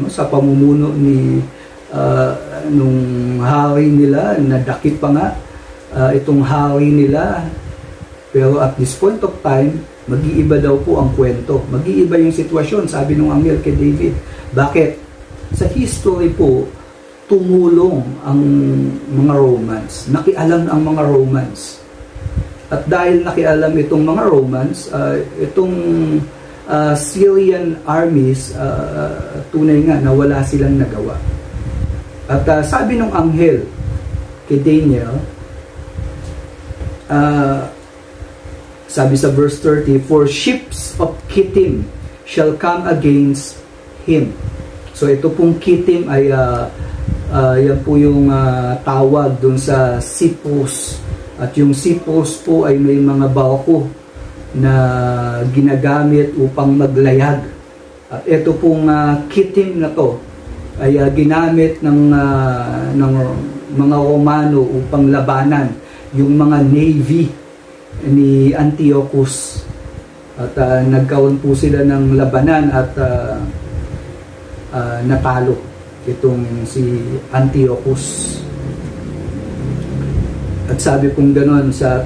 no, sa pamumuno ni uh, nung hari nila, nadakip pa nga uh, itong hari nila. Pero at this point of time, mag-iiba daw po ang kwento. Mag-iiba yung sitwasyon, sabi nung anghel kay David. Bakit? Sa history po, tumulong ang mga Romans. Nakialam ang mga Romans. At dahil nakialam itong mga Romans, uh, itong uh, Syrian armies, uh, tunay nga na wala silang nagawa. At uh, sabi ng anghel kay Daniel, uh, sabi sa verse 30, For ships of Kittim shall come against him. So ito pong Kittim ay uh, Uh, yan po yung uh, tawag dun sa Cyprus. At yung Cyprus po ay may mga barko na ginagamit upang maglayag. At ito pong uh, kitim na to ay uh, ginamit ng, uh, ng mga Romano upang labanan yung mga navy ni Antiochus. At uh, nagkaroon po sila ng labanan at uh, uh, natalo itong si Antiochus. At sabi kong ganon sa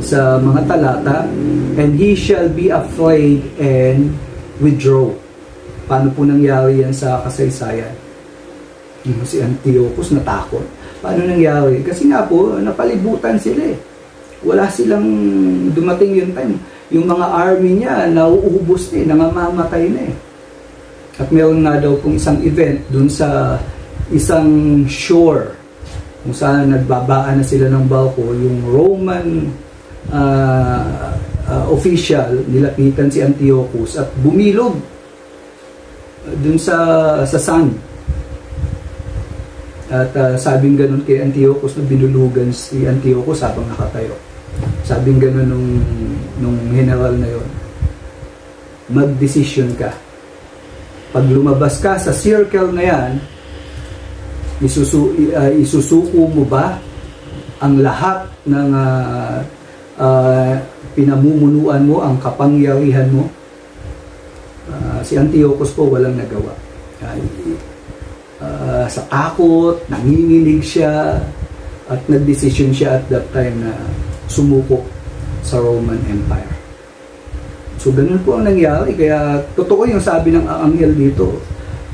sa mga talata, and he shall be afraid and withdraw. Paano po nangyari yan sa kasaysayan? Yung si Antiochus natakot. Paano nangyari? Kasi nga po, napalibutan sila eh. Wala silang dumating yung time. Yung mga army niya, nauubos na eh, nangangamatay na eh. At meron nga daw kung isang event dun sa isang shore kung saan nagbabaan na sila ng balko, yung Roman uh, uh, official, nilapitan si Antiochus at bumilog dun sa, sa sun. At uh, sabing ganun kay Antiochus na binulugan si Antiochus habang nakatayo. Sabing ganun nung, nung general na yon mag-decision ka pag lumabas ka sa circle na yan, isusu, uh, isusuko mo ba ang lahat ng uh, uh, pinamumunuan mo, ang kapangyarihan mo? Uh, si Antiochus po walang nagawa. Uh, uh, sa takot, nanginginig siya, at nagdesisyon siya at that time na sumuko sa Roman Empire. So, ganun po ang nangyari. Kaya, totoo yung sabi ng anghel dito.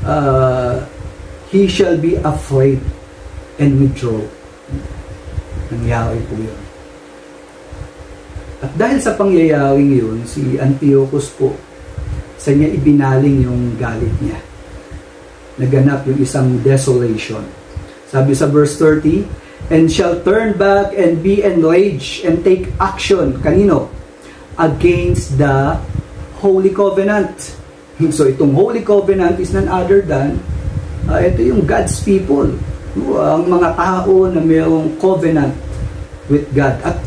Uh, he shall be afraid and withdraw. Nangyari po yun. At dahil sa pangyayaring yun, si Antiochus po, sa niya ibinaling yung galit niya. Naganap yung isang desolation. Sabi sa verse 30, And shall turn back and be enraged and take action. Kanino? Against the Holy Covenant. So itong Holy Covenant is none other than uh, ito yung God's people. Ang mga tao na mayroong covenant with God. At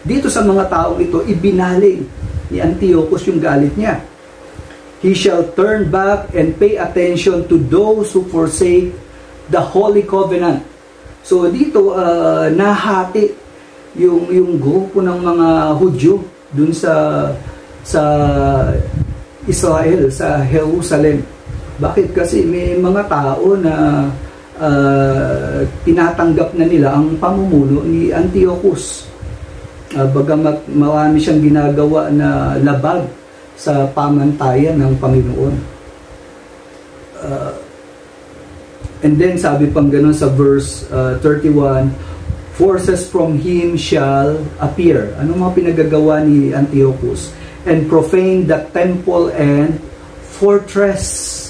dito sa mga taong ito, ibinaling ni Antiochus yung galit niya. He shall turn back and pay attention to those who forsake the Holy Covenant. So dito, uh, nahati yung, yung grupo ng mga Hudyo dun sa sa Israel, sa Jerusalem. Bakit? Kasi may mga tao na uh, tinatanggap na nila ang pamumuno ni Antiochus. Uh, bagamat marami siyang ginagawa na labag sa pamantayan ng Panginoon. Uh, and then sabi pang ganun sa verse uh, 31, forces from him shall appear. Ano mga pinagagawa ni Antiochus? And profane the temple and fortress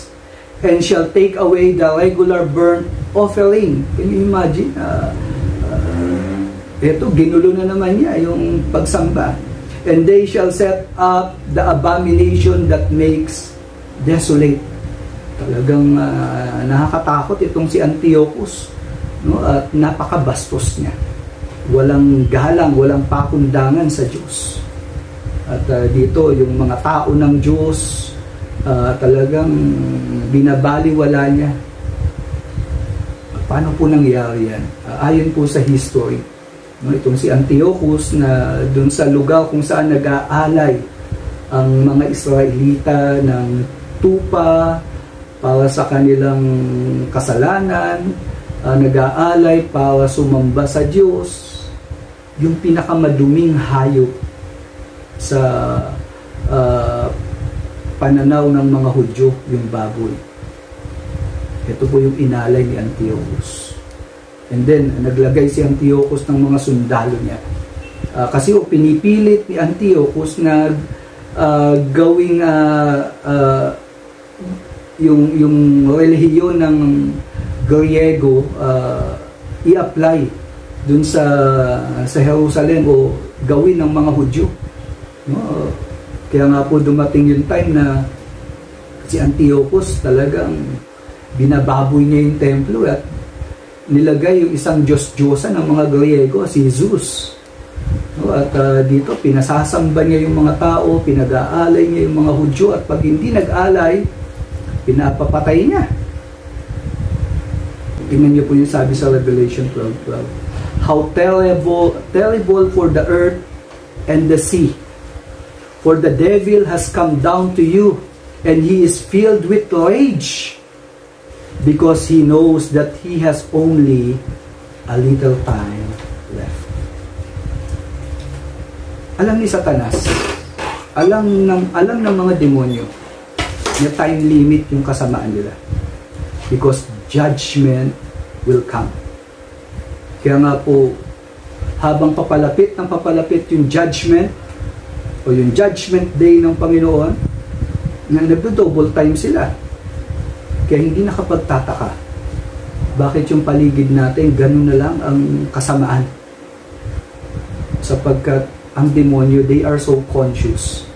and shall take away the regular burnt offering. Can you imagine? Uh, uh, ito, ginulo na naman niya yung pagsamba. And they shall set up the abomination that makes desolate. Talagang uh, nakakatakot itong si Antiochus. No? At napakabastos niya. Walang galang, walang pakundangan sa Diyos. At uh, dito, yung mga tao ng Diyos, uh, talagang binabaliwala niya. Paano po nangyari yan? Uh, ayon po sa history, no, itong si Antiochus na dun sa lugar kung saan nag-aalay ang mga Israelita ng tupa para sa kanilang kasalanan, uh, nag-aalay para sumamba sa Diyos, yung pinakamaduming hayop sa uh, pananaw ng mga Hudyo, yung baboy. Ito po yung inalay ni Antiochus. And then, naglagay si Antiochus ng mga sundalo niya. Uh, kasi o, pinipilit ni Antiochus na uh, gawing uh, uh, yung, yung relihiyon ng Griego uh, i-apply dun sa sa Jerusalem o gawin ng mga Hudyo. No? Kaya nga po dumating yung time na si Antiochus talagang binababoy niya yung templo at nilagay yung isang Diyos-Diyosa ng mga Griego, si Zeus. No, at uh, dito, pinasasamba niya yung mga tao, pinag-aalay niya yung mga Hudyo at pag hindi nag-alay, pinapapatay niya. Tingnan niyo po yung sabi sa Revelation 12.12. How terrible, terrible for the earth and the sea For the devil has come down to you, and he is filled with rage, because he knows that he has only a little time left. Alam ni Satanas, alam ng, alam ng mga demonyo na time limit yung kasamaan nila. Because judgment will come. Kaya nga po, habang papalapit ng papalapit yung judgment, o yung judgment day ng Panginoon na nagdo-double time sila. Kaya hindi nakapagtataka. Bakit yung paligid natin ganun na lang ang kasamaan? Sapagkat ang demonyo, they are so conscious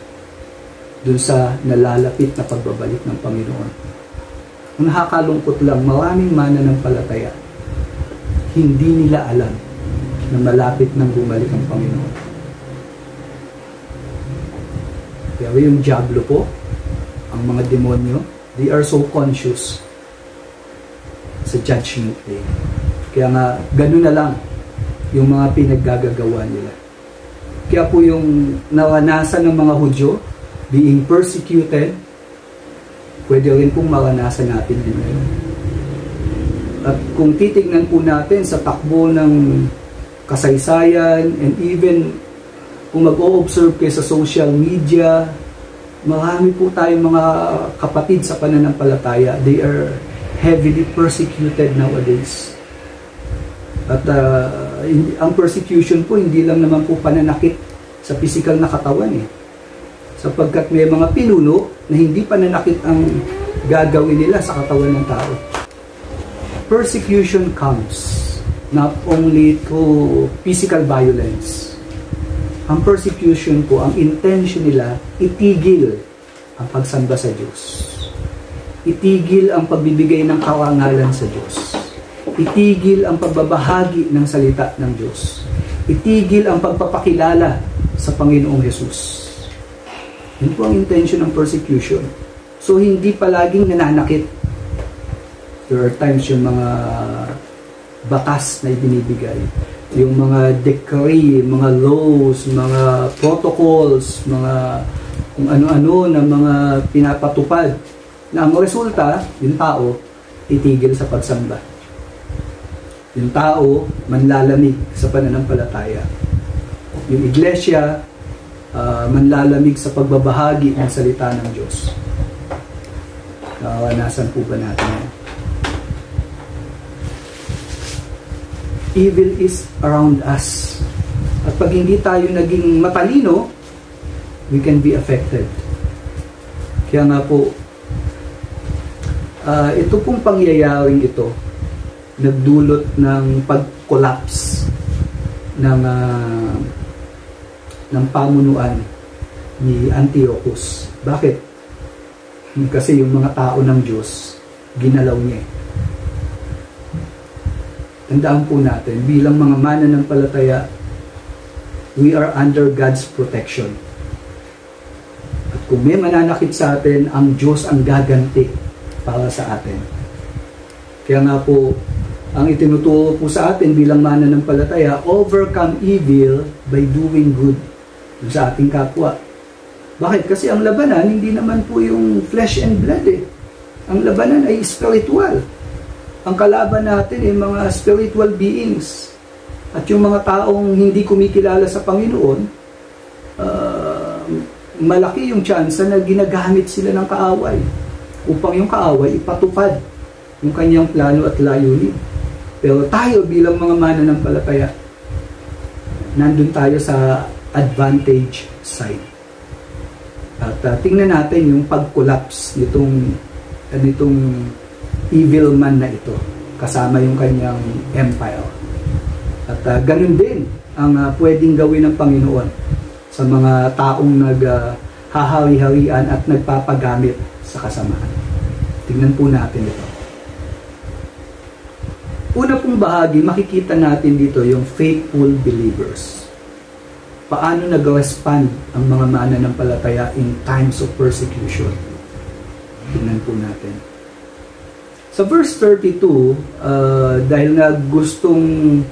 dun sa nalalapit na pagbabalik ng Panginoon. Nakakalungkot lang, maraming mana ng palataya, hindi nila alam na malapit nang bumalik ang Panginoon. Pero yung Diablo po, ang mga demonyo, they are so conscious sa judgment day. Kaya nga, ganun na lang yung mga pinaggagagawa nila. Kaya po yung naranasan ng mga Hudyo, being persecuted, pwede rin pong maranasan natin din ngayon. At kung titignan po natin sa takbo ng kasaysayan and even kung mag-o-observe kayo sa social media, marami po tayong mga kapatid sa pananampalataya. They are heavily persecuted nowadays. At uh, ang persecution po, hindi lang naman po pananakit sa physical na katawan eh. Sapagkat may mga pinuno na hindi pananakit ang gagawin nila sa katawan ng tao. Persecution comes not only through physical violence, ang persecution po, ang intention nila, itigil ang pagsamba sa Diyos. Itigil ang pagbibigay ng kawangalan sa Diyos. Itigil ang pagbabahagi ng salita ng Diyos. Itigil ang pagpapakilala sa Panginoong Yesus. Yun po ang intention ng persecution. So, hindi palaging nananakit. There are times yung mga batas na ibinibigay yung mga decree, mga laws, mga protocols, mga kung ano-ano na mga pinapatupad na ang resulta, yung tao, titigil sa pagsamba. Yung tao, manlalamig sa pananampalataya. Yung iglesia, uh, manlalamig sa pagbabahagi ng salita ng Diyos. Nakawanasan po ba natin yan? evil is around us. At pag hindi tayo naging matalino, we can be affected. Kaya nga po, uh, ito pong pangyayaring ito, nagdulot ng pag-collapse ng uh, ng pamunuan ni Antiochus. Bakit? Kasi yung mga tao ng Diyos, ginalaw niya. Tandaan po natin, bilang mga mananampalataya, we are under God's protection. At kung may mananakit sa atin, ang Diyos ang gaganti para sa atin. Kaya nga po, ang itinuturo po sa atin bilang mananampalataya, overcome evil by doing good sa ating kapwa. Bakit? Kasi ang labanan, hindi naman po yung flesh and blood eh. Ang labanan ay spiritual. Ang kalaban natin ay mga spiritual beings. At yung mga taong hindi kumikilala sa Panginoon, uh, malaki yung chance na ginagamit sila ng kaaway upang yung kaaway ipatupad yung kanyang plano at layunin. Pero tayo bilang mga mananampalataya, nandun tayo sa advantage side. At uh, tingnan natin yung pag-collapse nitong, uh, nitong evil man na ito kasama yung kanyang empire. At uh, ganun din ang uh, pwedeng gawin ng Panginoon sa mga taong nag uh, at nagpapagamit sa kasamaan. Tingnan po natin ito. Una pong bahagi, makikita natin dito yung faithful believers paano nag-respond ang mga mananampalataya in times of persecution. Tingnan po natin. Sa verse 32, uh, dahil nga gustong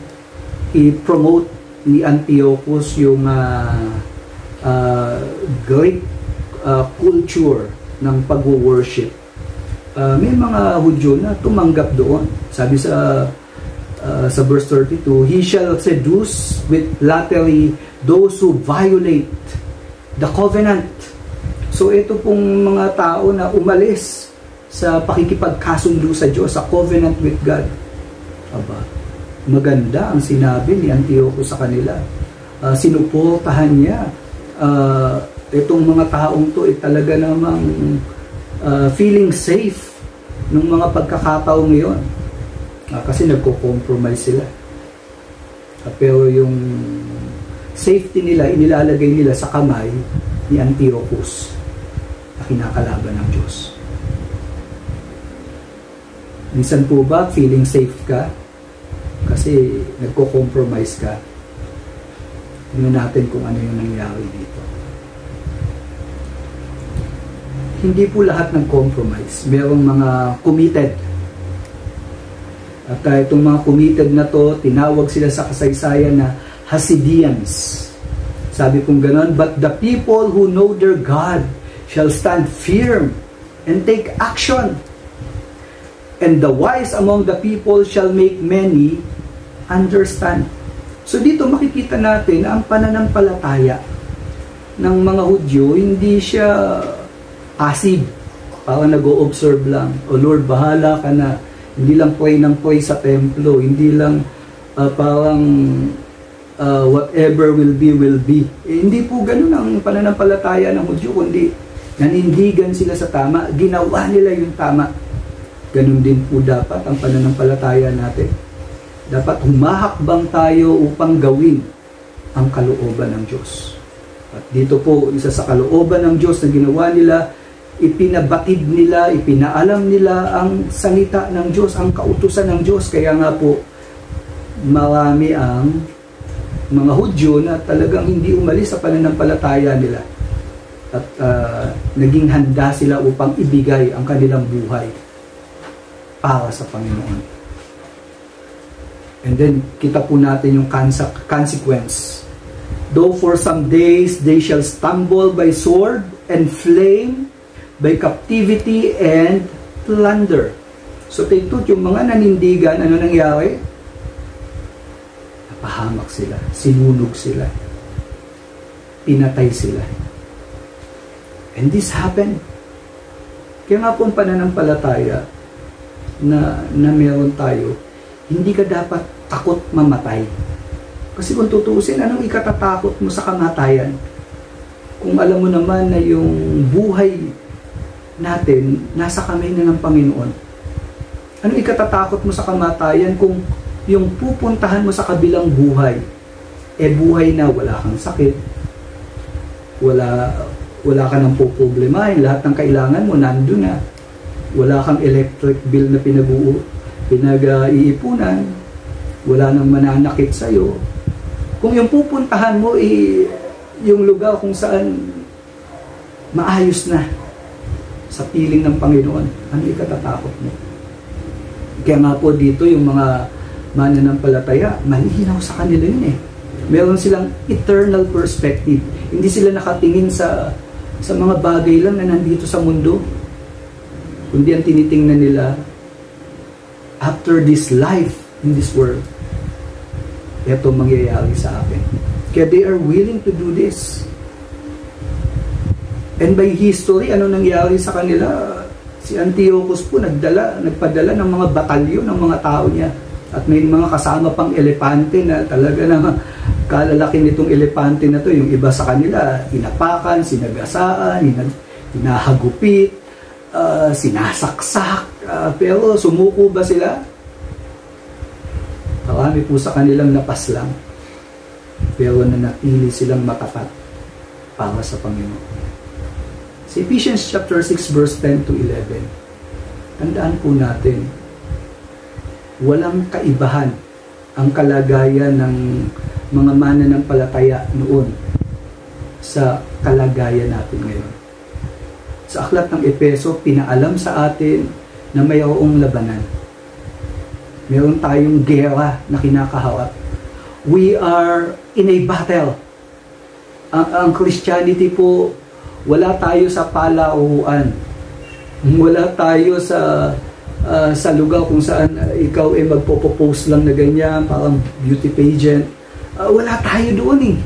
i-promote ni Antiochus yung uh, uh, great uh, culture ng pag-worship, uh, may mga Hudyo na tumanggap doon. Sabi sa uh, sa verse 32, He shall seduce with flattery those who violate the covenant. So ito pong mga tao na umalis sa pakikipagkasundo sa Diyos, sa covenant with God. Aba, maganda ang sinabi ni Antiochus sa kanila. Uh, sinuportahan niya uh, itong mga taong to ay eh, talaga namang uh, feeling safe ng mga pagkakataong ngayon. Uh, kasi nagko-compromise sila. Uh, pero yung safety nila, inilalagay nila sa kamay ni Antiochus na kinakalaban ng Diyos. Minsan po ba feeling safe ka? Kasi nagko-compromise ka. Tingnan natin kung ano yung nangyari dito. Hindi po lahat ng compromise. Merong mga committed. At uh, itong mga committed na to, tinawag sila sa kasaysayan na Hasidians. Sabi kong ganon, But the people who know their God shall stand firm and take action. And the wise among the people shall make many understand. So dito makikita natin ang pananampalataya ng mga Hudyo, hindi siya passive. Parang nag-o-observe lang. O Lord, bahala ka na. Hindi lang pray ng pray sa templo. Hindi lang uh, parang uh, whatever will be, will be. Eh, hindi po ganun ang pananampalataya ng Hudyo, kundi nanindigan sila sa tama, ginawa nila yung tama. Ganun din po dapat ang pananampalataya natin. Dapat humahakbang tayo upang gawin ang kalooban ng Diyos. At dito po, isa sa kalooban ng Diyos na ginawa nila, ipinabatid nila, ipinaalam nila ang salita ng Diyos, ang kautusan ng Diyos. Kaya nga po, marami ang mga Hudyo na talagang hindi umalis sa pananampalataya nila. At uh, naging handa sila upang ibigay ang kanilang buhay para sa Panginoon. And then, kita po natin yung consequence. Though for some days they shall stumble by sword and flame, by captivity and plunder. So, take yung mga nanindigan, ano nangyari? Napahamak sila, sinunog sila, pinatay sila. And this happened. Kaya nga pong pananampalataya na, na meron tayo, hindi ka dapat takot mamatay. Kasi kung tutuusin, anong ikatatakot mo sa kamatayan? Kung alam mo naman na yung buhay natin nasa kamay na ng Panginoon. Anong ikatatakot mo sa kamatayan kung yung pupuntahan mo sa kabilang buhay, eh buhay na wala kang sakit, wala wala ka nang poproblemahin, lahat ng kailangan mo nandun na. Wala kang electric bill na pinag-uu, pinag-iipunan, wala nang mananakit sa'yo. Kung yung pupuntahan mo, eh, yung lugar kung saan maayos na sa piling ng Panginoon, ano ikatatakot mo? Kaya nga po dito yung mga mananampalataya, malinaw sa kanila yun eh. Meron silang eternal perspective. Hindi sila nakatingin sa sa mga bagay lang na nandito sa mundo. Kundi ang tinitingnan nila, after this life in this world, ito mangyayari sa akin. Kaya they are willing to do this. And by history, ano nangyari sa kanila? Si Antiochus po nagdala, nagpadala ng mga batalyon ng mga tao niya. At may mga kasama pang elepante na talaga na kalalaki nitong elepante na to. Yung iba sa kanila, inapakan, sinagasaan, hinahagupit, uh, sinasaksak. Uh, pero sumuko ba sila? Marami po sa kanilang napaslang. Pero nanatili silang matapat para sa Panginoon. Sa Ephesians chapter 6 verse 10 to 11, tandaan po natin, walang kaibahan ang kalagayan ng mga mananampalataya noon sa kalagayan natin ngayon. Sa aklat ng Epeso, pinaalam sa atin na mayroong labanan. Meron tayong gera na kinakaharap. We are in a battle. Ang, ang Christianity po wala tayo sa palauan. Wala tayo sa uh, sa lugar kung saan uh, ikaw ay eh, magpo-post lang na ganyan, parang beauty pageant. Uh, wala tayo doon eh.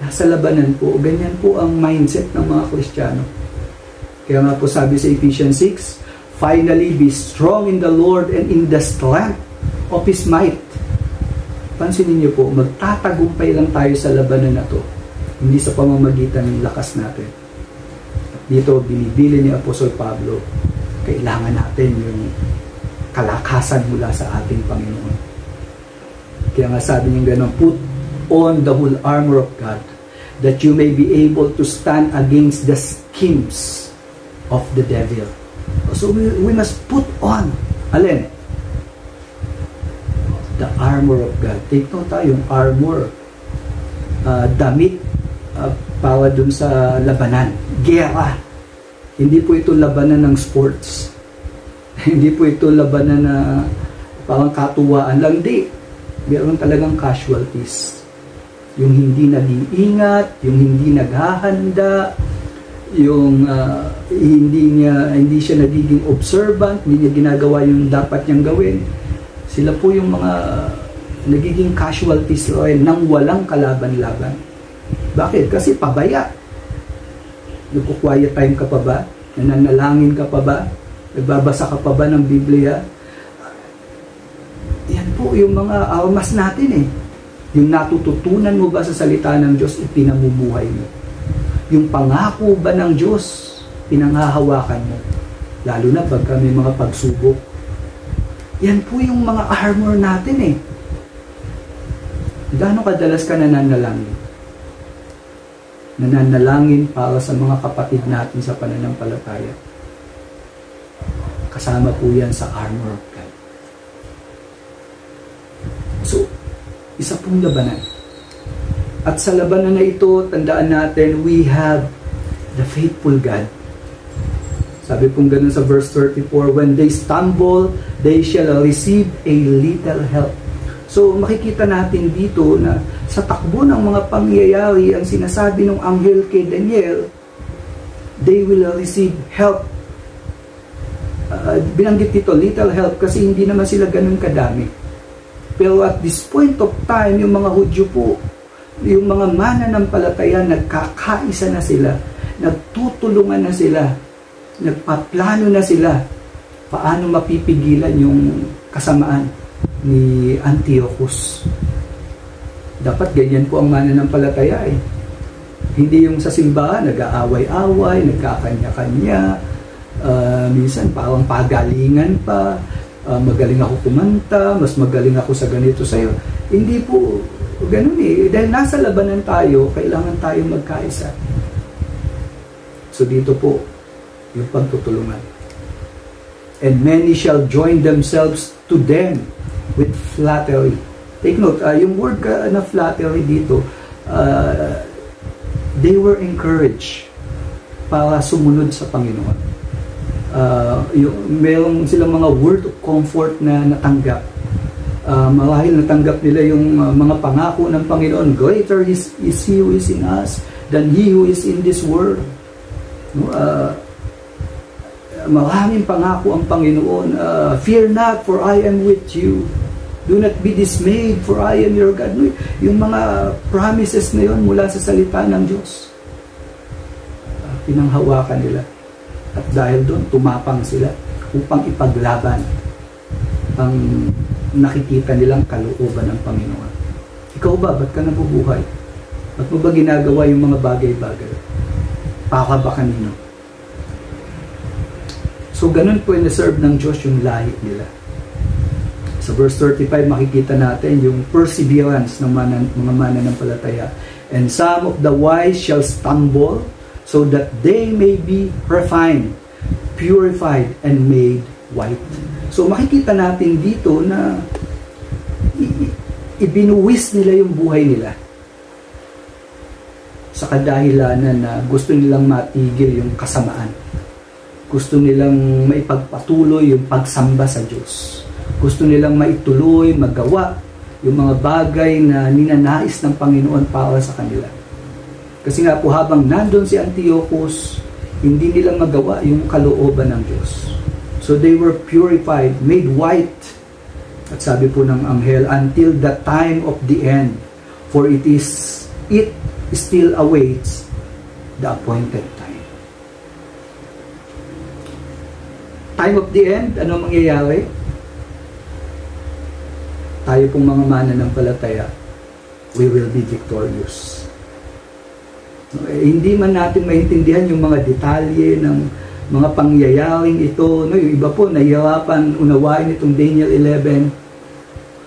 Nasa labanan po. Ganyan po ang mindset ng mga Kristiyano. Kaya nga po sabi sa Ephesians 6, Finally, be strong in the Lord and in the strength of His might. Pansinin niyo po, magtatagumpay lang tayo sa labanan na to hindi sa pamamagitan ng lakas natin. Dito, binibili ni Apostol Pablo, kailangan natin yung kalakasan mula sa ating Panginoon. Kaya nga sabi niya gano'n, put on the whole armor of God that you may be able to stand against the schemes of the devil. So we, we must put on, alin? The armor of God. Take note tayo, yung armor, uh, damit uh, para dun sa labanan. Gera. Hindi po ito labanan ng sports. Hindi po ito labanan na parang katuwaan lang. Di. Meron talagang casualties. Yung hindi nag-iingat, yung hindi naghahanda, yung uh, hindi niya hindi siya nagiging observant, hindi niya ginagawa yung dapat niyang gawin. Sila po yung mga nagiging casualties rin nang walang kalaban-laban. Bakit? Kasi pabaya. Nagko-quiet time ka pa ba? Nananalangin ka pa ba? Nagbabasa ka pa ba ng Biblia? Yan po yung mga armas natin eh. Yung natututunan mo ba sa salita ng Diyos, ipinamumuhay mo. Yung pangako ba ng Diyos, pinanghahawakan mo. Lalo na pagka may mga pagsubok. Yan po yung mga armor natin eh. Gano'ng kadalas ka nananalangin? Nananalangin para sa mga kapatid natin sa pananampalataya. Kasama po yan sa armor of God. So, isa pong labanan. At sa labanan na ito, tandaan natin, we have the faithful God. Sabi pong ganun sa verse 34, When they stumble, they shall receive a little help. So makikita natin dito na sa takbo ng mga pangyayari ang sinasabi ng anghel kay Daniel, they will receive help. Uh, binanggit dito, little help kasi hindi naman sila ganun kadami. Pero at this point of time, yung mga Hudyo po, yung mga mana ng palataya, nagkakaisa na sila, nagtutulungan na sila, nagpaplano na sila, paano mapipigilan yung kasamaan ni Antiochus. Dapat ganyan po ang mananampalataya eh. Hindi yung sa simbahan, nag-aaway-away, nagkakanya-kanya, uh, minsan parang pagalingan pa, uh, magaling ako kumanta, mas magaling ako sa ganito sa'yo. Hindi po ganun eh. Dahil nasa labanan tayo, kailangan tayo magkaisa. So dito po, yung pagtutulungan. And many shall join themselves to them with flattery. Take note, uh, yung word ka na flattery dito, uh, they were encouraged para sumunod sa Panginoon. Uh, yung, mayroong silang mga word of comfort na natanggap. Uh, marahil natanggap nila yung uh, mga pangako ng Panginoon. Greater is, is He who is in us than He who is in this world. No, uh, maraming pangako ang Panginoon. Uh, Fear not, for I am with you. Do not be dismayed, for I am your God. Yung mga promises na yun mula sa salita ng Diyos. Uh, pinanghawakan nila. At dahil doon, tumapang sila upang ipaglaban ang nakikita nilang kalooban ng Panginoon. Ikaw ba? Ba't ka nabubuhay? Ba't mo ba ginagawa yung mga bagay-bagay? Para ba kanino? So, ganun po na-serve ng Diyos yung lahi nila. Sa verse 35, makikita natin yung perseverance ng manan, mga mananampalataya. And some of the wise shall stumble so that they may be refined, purified, and made white. So makikita natin dito na ibinuwis nila yung buhay nila sa kadahilanan na gusto nilang matigil yung kasamaan gusto nilang maipagpatuloy yung pagsamba sa Diyos. Gusto nilang maituloy, magawa yung mga bagay na ninanais ng Panginoon para sa kanila. Kasi nga po habang nandun si Antiochus, hindi nila magawa yung kalooban ng Diyos. So they were purified, made white. At sabi po ng anghel, until the time of the end, for it is it still awaits the appointed time of the end, ano mangyayari? Tayo pong mga mana ng palataya, we will be victorious. Eh, hindi man natin maintindihan yung mga detalye ng mga pangyayaring ito. No, yung iba po, nahihirapan unawain itong Daniel 11.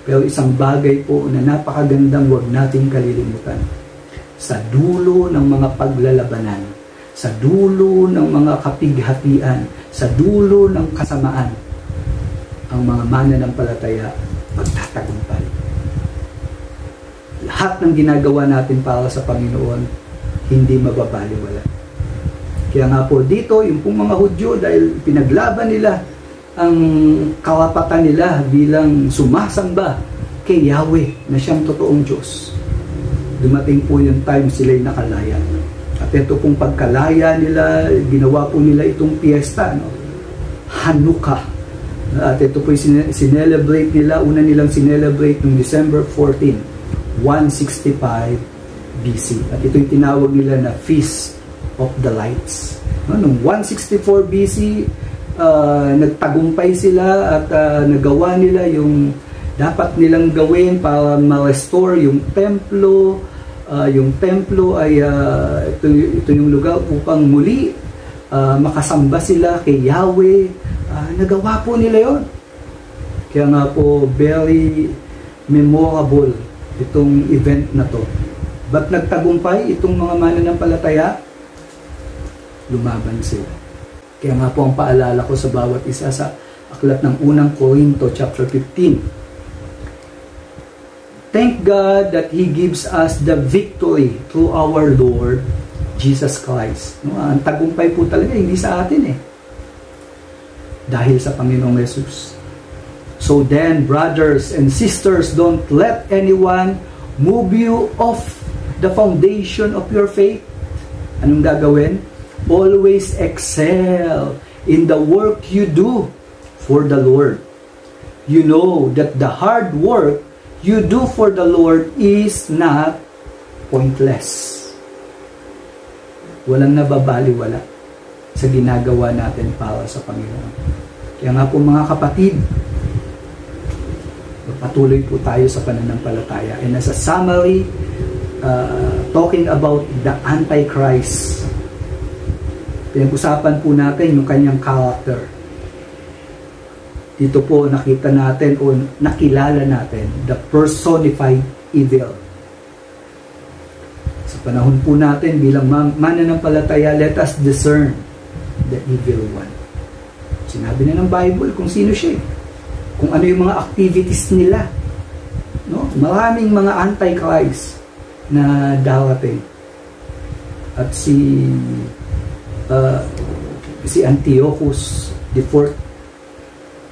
Pero isang bagay po na napakagandang wag nating kalilimutan. Sa dulo ng mga paglalabanan, sa dulo ng mga kapighatian, sa dulo ng kasamaan, ang mga mananampalataya magtatagumpay. Lahat ng ginagawa natin para sa Panginoon, hindi mababaliwala. Kaya nga po dito, yung pong mga Hudyo, dahil pinaglaban nila ang karapatan nila bilang sumasamba kay Yahweh na siyang totoong Diyos. Dumating po yung time sila'y nakalaya. Ito pong pagkalaya nila, ginawa po nila itong piyesta, no? Hanukkah. At ito po yung sinelebrate nila, una nilang sinelebrate noong December 14, 165 BC. At ito yung tinawag nila na Feast of the Lights. No, noong 164 BC, uh, nagtagumpay sila at uh, nagawa nila yung dapat nilang gawin para ma-restore yung templo, uh, yung templo ay uh, ito, ito yung lugar upang muli uh, makasamba sila kay Yahweh. Uh, nagawa po nila yon. Kaya nga po very memorable itong event na to. Ba't nagtagumpay itong mga mananampalataya? Lumaban sila. Kaya nga po ang paalala ko sa bawat isa sa aklat ng unang Korinto chapter 15 Thank God that He gives us the victory through our Lord Jesus Christ. No, ang tagumpay po talaga hindi sa atin eh. Dahil sa Panginoong Yesus. So then, brothers and sisters, don't let anyone move you off the foundation of your faith. Anong gagawin? Always excel in the work you do for the Lord. You know that the hard work you do for the Lord is not pointless. Walang nababaliwala sa ginagawa natin para sa Panginoon. Kaya nga po mga kapatid, patuloy po tayo sa pananampalataya. And as a summary, uh, talking about the Antichrist, pinag-usapan po natin yung kanyang character. Dito po nakita natin o nakilala natin the personified evil. Sa panahon po natin bilang mananampalataya, let us discern the evil one. Sinabi na ng Bible kung sino siya. Kung ano yung mga activities nila. No? Maraming mga antichrist na darating. At si uh, si Antiochus IV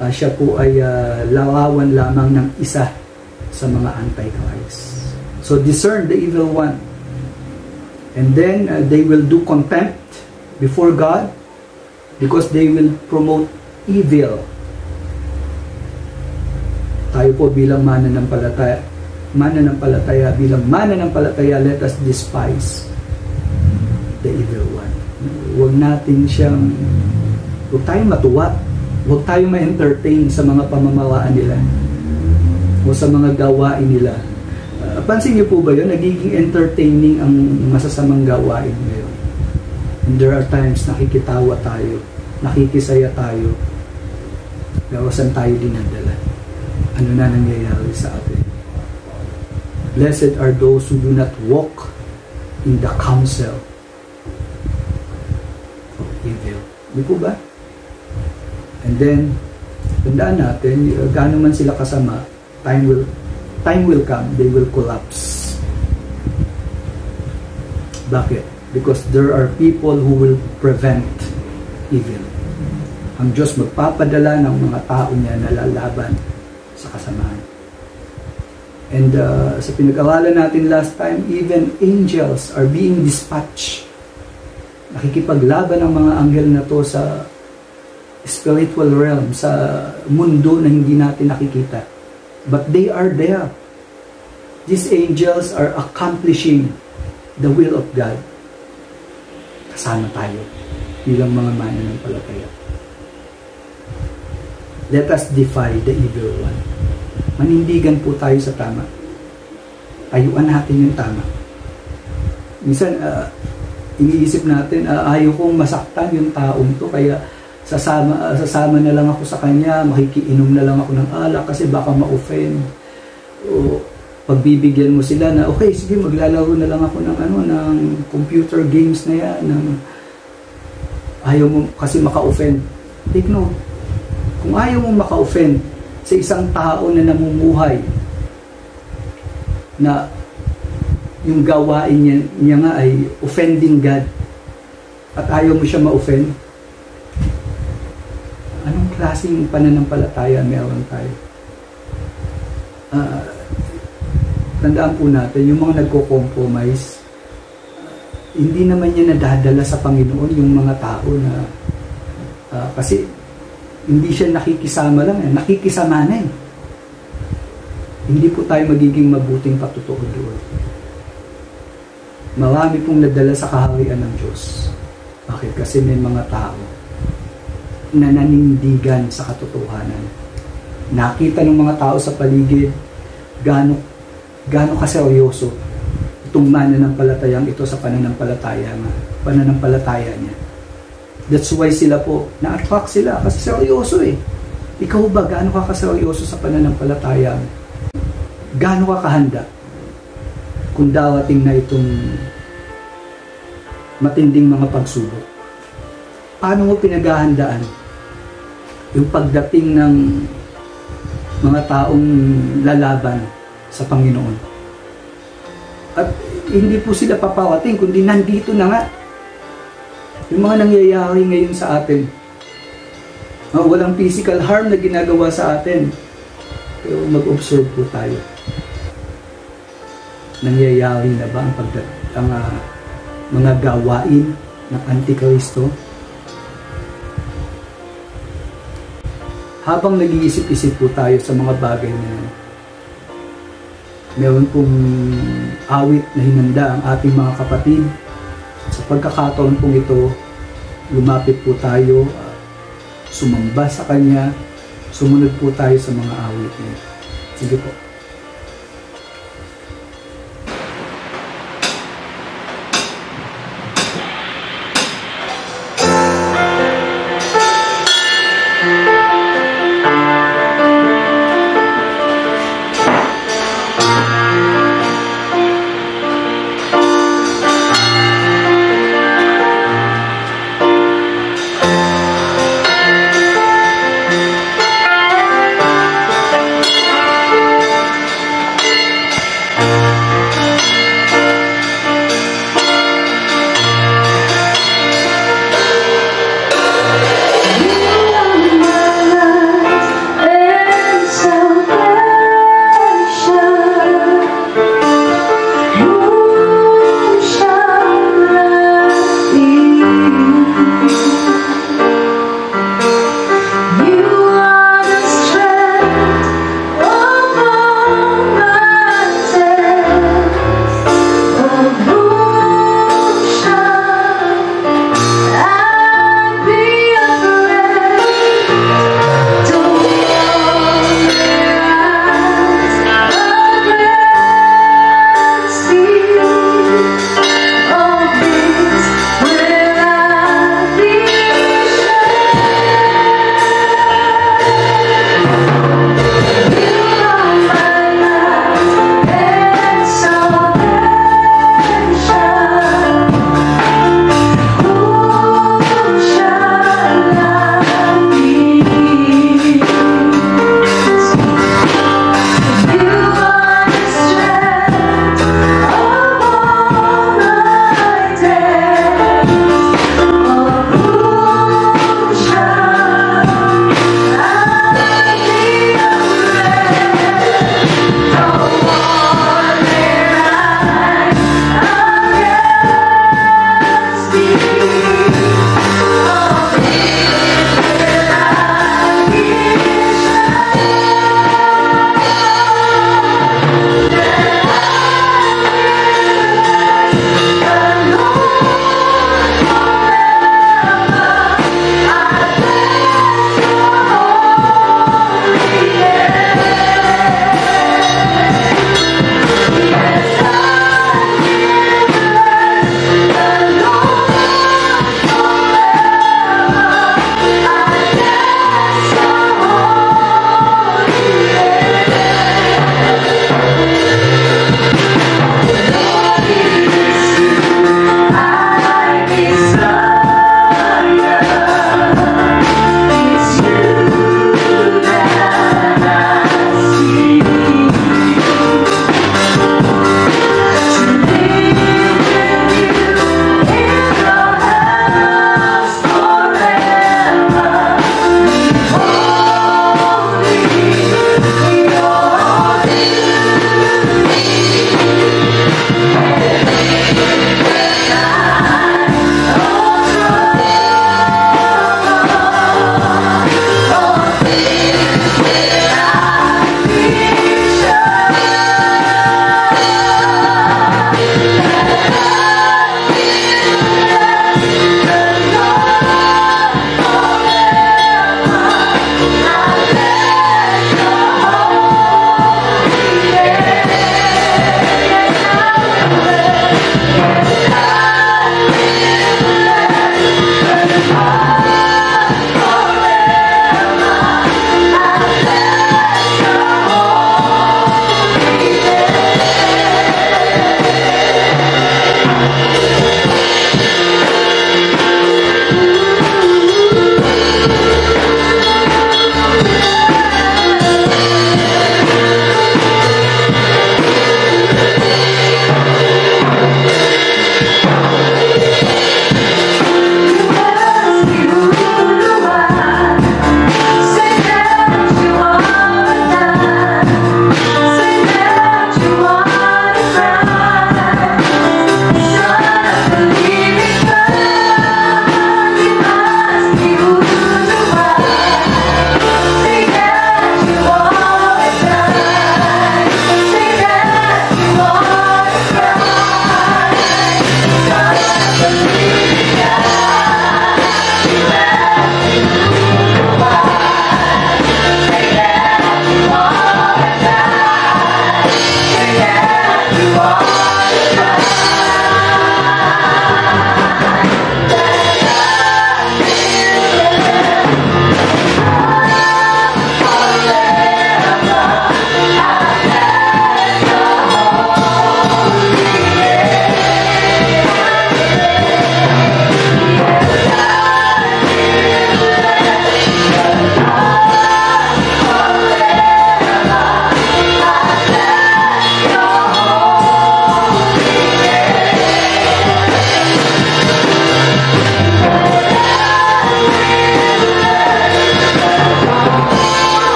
uh, siya po ay uh, larawan lamang ng isa sa mga antichrist. So discern the evil one. And then uh, they will do contempt before God because they will promote evil. Tayo po bilang mananampalataya, mananampalataya bilang mananampalataya, let us despise the evil one. Huwag natin siyang, huwag tayong matuwa, huwag tayong ma-entertain sa mga pamamaraan nila o sa mga gawain nila. Uh, pansin niyo po ba yun? Nagiging entertaining ang masasamang gawain ngayon. And there are times nakikitawa tayo nakikisaya tayo, saan tayo dinadala? Ano na nangyayari sa atin? Blessed are those who do not walk in the counsel of evil. Di po ba? And then, tandaan natin, gaano man sila kasama, time will time will come, they will collapse. Bakit? Because there are people who will prevent evil. Ang Diyos magpapadala ng mga tao niya na lalaban sa kasamaan. And uh, sa pinag-aralan natin last time, even angels are being dispatched. Nakikipaglaban ang mga anghel na to sa spiritual realm, sa mundo na hindi natin nakikita. But they are there. These angels are accomplishing the will of God. Kasama tayo bilang mga mananampalataya. Let us defy the evil one. Manindigan po tayo sa tama. Ayuan natin yung tama. Minsan, uh, iniisip natin, uh, ayaw kong masaktan yung taong to, kaya sasama, sasama na lang ako sa kanya, makikiinom na lang ako ng alak kasi baka ma-offend. O pagbibigyan mo sila na, okay, sige, maglalaro na lang ako ng, ano, ng computer games na yan, ng, ayaw mo kasi maka-offend. Take note kung ayaw mo maka-offend sa isang tao na namumuhay na yung gawain niya, niya nga ay offending God at ayaw mo siya ma-offend, anong klaseng pananampalataya meron tayo? Uh, tandaan po natin, yung mga nagko-compromise, hindi naman niya nadadala sa Panginoon yung mga tao na uh, kasi hindi siya nakikisama lang, eh. nakikisama na eh. Hindi po tayo magiging mabuting patutuo doon. Marami pong nadala sa kaharian ng Diyos. Bakit? Kasi may mga tao na nanindigan sa katotohanan. Nakita ng mga tao sa paligid gaano gaano kaseryoso itong mananampalatayang ito sa pananampalataya pananampalataya niya. That's why sila po, na-attract sila kasi seryoso eh. Ikaw ba, gaano ka kaseryoso sa pananampalataya? Gaano ka kahanda? Kung dawating na itong matinding mga pagsubok. Paano mo pinaghahandaan yung pagdating ng mga taong lalaban sa Panginoon? At hindi po sila papawating, kundi nandito na nga yung mga nangyayari ngayon sa atin. Uh, walang physical harm na ginagawa sa atin. Pero mag-observe po tayo. Nangyayari na ba ang, pagdat ang uh, mga gawain ng Antikristo? Habang nag-iisip-isip po tayo sa mga bagay na meron pong awit na hinanda ang ating mga kapatid sa pagkakataon pong ito, lumapit po tayo, sumamba sa Kanya, sumunod po tayo sa mga awit niya. Sige po.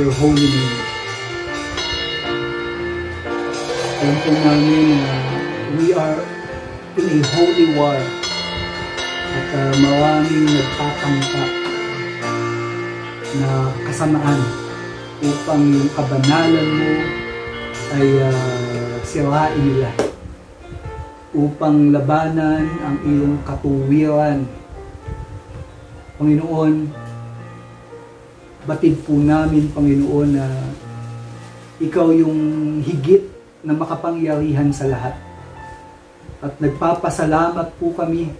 Your holy name. Alam po namin na we are in a holy war at uh, maraming nagtatangka na kasamaan upang yung kabanalan mo ay uh, sirain nila upang labanan ang iyong katuwiran. Panginoon, batid po namin, Panginoon, na ikaw yung higit na makapangyarihan sa lahat. At nagpapasalamat po kami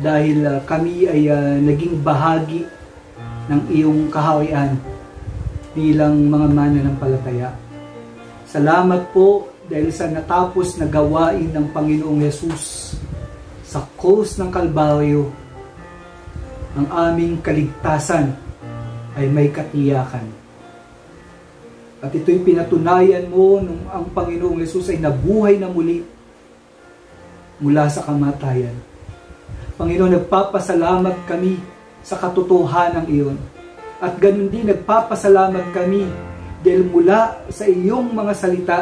dahil uh, kami ay uh, naging bahagi ng iyong kaharian bilang mga mananampalataya. Salamat po dahil sa natapos na gawain ng Panginoong Yesus sa cross ng Kalbaryo, ang aming kaligtasan ay may katiyakan. At ito'y pinatunayan mo nung ang Panginoong Yesus ay nabuhay na muli mula sa kamatayan. Panginoon, nagpapasalamat kami sa katotohanan iyon. At ganun din, nagpapasalamat kami dahil mula sa iyong mga salita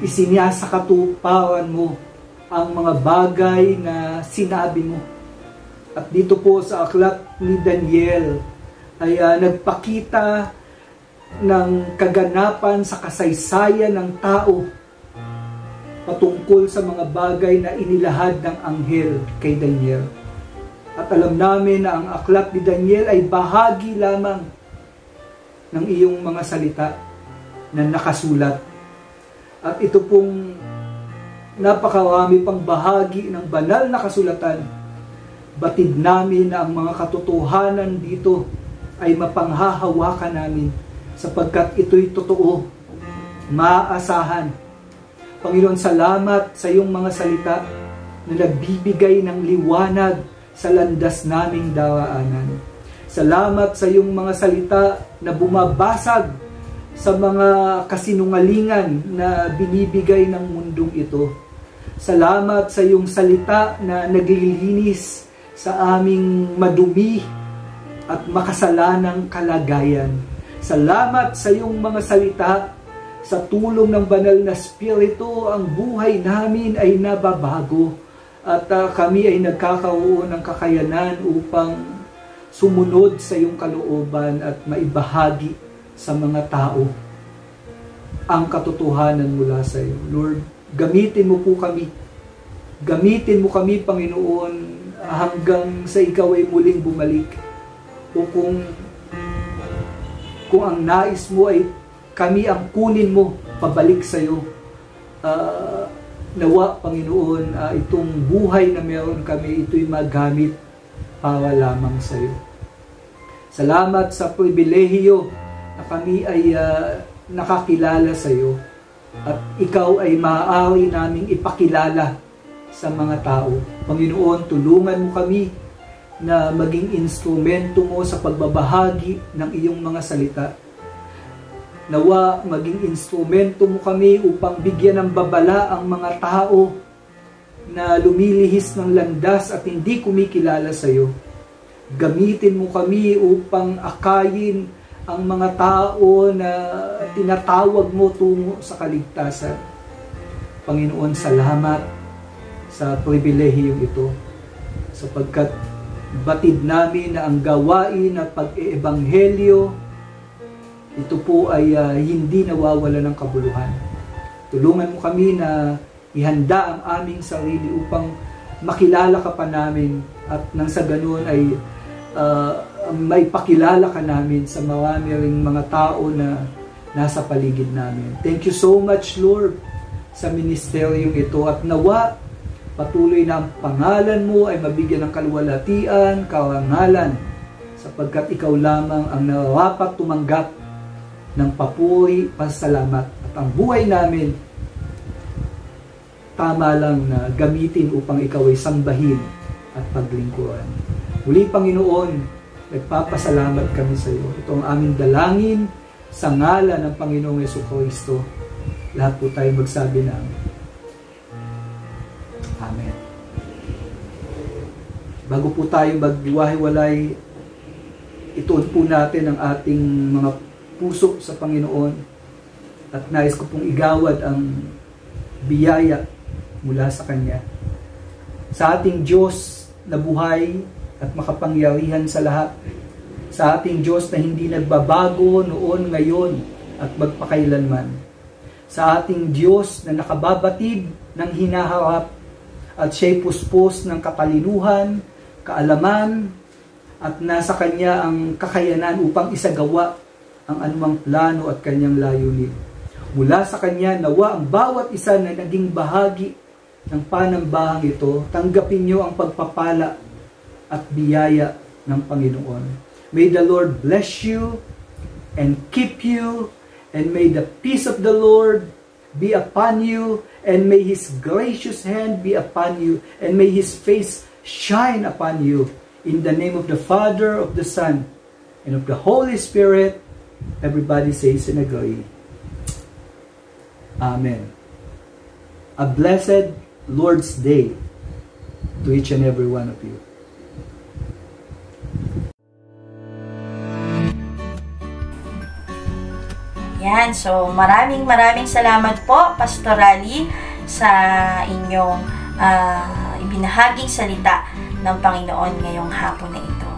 isinasa katuparan mo ang mga bagay na sinabi mo. At dito po sa aklat ni Daniel ay uh, nagpakita ng kaganapan sa kasaysayan ng tao patungkol sa mga bagay na inilahad ng anghel kay Daniel. At alam namin na ang aklat ni Daniel ay bahagi lamang ng iyong mga salita na nakasulat at ito pong napakarami pang bahagi ng banal na kasulatan. Batid namin na ang mga katotohanan dito ay mapanghahawakan namin sapagkat ito'y totoo, maasahan. Panginoon, salamat sa iyong mga salita na nagbibigay ng liwanag sa landas naming dawaanan. Salamat sa iyong mga salita na bumabasag sa mga kasinungalingan na binibigay ng mundong ito. Salamat sa iyong salita na naglilinis sa aming madumi at makasalanang kalagayan. Salamat sa iyong mga salita sa tulong ng banal na spirito ang buhay namin ay nababago at uh, kami ay nagkakaroon ng kakayanan upang sumunod sa iyong kalooban at maibahagi sa mga tao ang katotohanan mula sa iyo. Lord, gamitin mo po kami. Gamitin mo kami, Panginoon, hanggang sa ikaw ay muling bumalik. O kung kung ang nais mo ay kami ang kunin mo pabalik sa iyo. Uh, nawa, Panginoon, uh, itong buhay na meron kami, ito'y magamit para lamang sa iyo. Salamat sa pribilehiyo na kami ay uh, nakakilala sa iyo at ikaw ay maaari naming ipakilala sa mga tao. Panginoon, tulungan mo kami na maging instrumento mo sa pagbabahagi ng iyong mga salita. Nawa maging instrumento mo kami upang bigyan ng babala ang mga tao na lumilihis ng landas at hindi kumikilala sa iyo. Gamitin mo kami upang akayin ang mga tao na tinatawag mo tungo sa kaligtasan. Panginoon, salamat sa pribilehiyong ito sapagkat batid namin na ang gawain at pag-eebanghelyo ito po ay uh, hindi nawawala ng kabuluhan. Tulungan mo kami na ihanda ang aming sarili upang makilala ka pa namin at nang sa ganoon ay uh, may pakilala ka namin sa marami ring mga tao na nasa paligid namin. Thank you so much, Lord, sa ministeryong ito at nawa patuloy na ang pangalan mo ay mabigyan ng kaluwalhatian, karangalan, sapagkat ikaw lamang ang narapat tumanggap ng papuri, pasalamat at ang buhay namin tama lang na gamitin upang ikaw ay sambahin at paglingkuran. Muli, Panginoon, nagpapasalamat kami sa iyo. Ito ang aming dalangin sa ngala ng Panginoong Yeso Kristo. Lahat po tayo magsabi ng Amen. Bago po tayo magwahiwalay, ituon po natin ang ating mga puso sa Panginoon at nais ko pong igawad ang biyaya mula sa Kanya. Sa ating Diyos na buhay at makapangyarihan sa lahat, sa ating Diyos na hindi nagbabago noon, ngayon at magpakailanman, sa ating Diyos na nakababatid ng hinaharap at siya'y puspos ng katalinuhan, kaalaman, at nasa Kanya ang kakayanan upang isagawa ang anumang plano at Kanyang layunin. Mula sa Kanya, nawa ang bawat isa na naging bahagi ng panambahang ito, tanggapin niyo ang pagpapala at biyaya ng Panginoon. May the Lord bless you and keep you, and may the peace of the Lord be upon you, and may His gracious hand be upon you, and may His face shine upon you. In the name of the Father, of the Son, and of the Holy Spirit, everybody says and agree. Amen. A blessed Lord's Day to each and every one of you. Yan, so maraming maraming salamat po, Pastor Ali, sa inyong uh, ibinahaging salita ng Panginoon ngayong hapon na ito.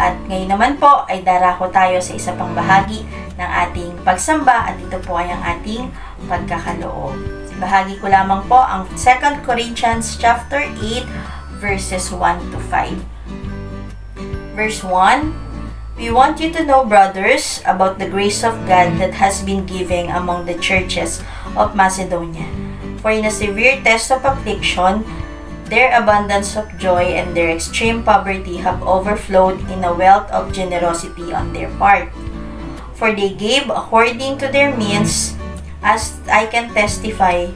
At ngayon naman po ay darako tayo sa isa pang bahagi ng ating pagsamba at ito po ay ang ating pagkakaloob. Bahagi ko lamang po ang 2 Corinthians chapter 8 verses 1 to 5. Verse 1, We want you to know, brothers, about the grace of God that has been given among the churches of Macedonia. For in a severe test of affliction, their abundance of joy and their extreme poverty have overflowed in a wealth of generosity on their part. For they gave according to their means, as I can testify,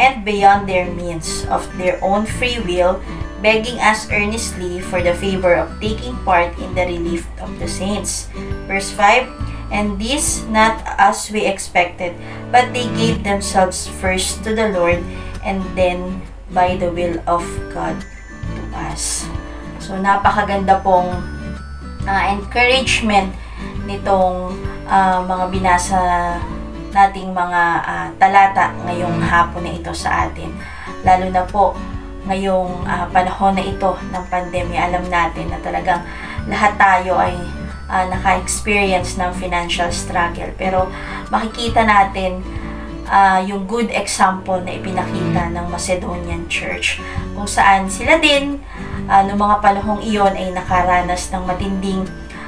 and beyond their means, of their own free will, begging us earnestly for the favor of taking part in the relief of the saints. Verse 5 And this not as we expected, but they gave themselves first to the Lord, and then by the will of God to us. So, napakaganda pong uh, encouragement nitong uh, mga binasa nating mga uh, talata ngayong hapon na ito sa atin. Lalo na po ngayong uh, panahon na ito ng pandemya, alam natin na talagang lahat tayo ay uh, naka-experience ng financial struggle. Pero makikita natin uh, yung good example na ipinakita ng Macedonian Church kung saan sila din uh, noong mga panahong iyon ay nakaranas ng matinding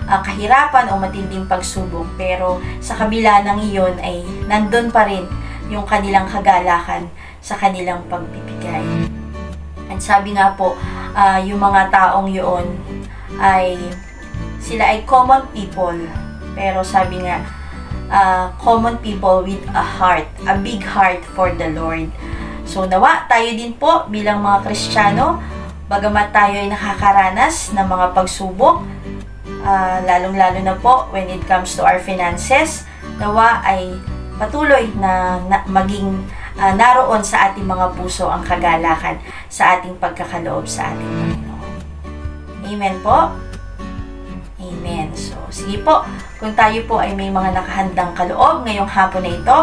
uh, kahirapan o matinding pagsubok pero sa kabila ng iyon ay nandun pa rin yung kanilang kagalakan sa kanilang pagbibigay. At sabi nga po, uh, yung mga taong yun ay sila ay common people. Pero sabi nga, uh, common people with a heart, a big heart for the Lord. So nawa, tayo din po bilang mga Kristiyano, bagamat tayo ay nakakaranas ng mga pagsubok, uh, lalong-lalo na po when it comes to our finances, nawa ay patuloy na, na maging uh, naroon sa ating mga puso ang kagalakan sa ating pagkakaloob sa ating Panginoon. Amen po? Amen. So, sige po, kung tayo po ay may mga nakahandang kaloob ngayong hapon na ito,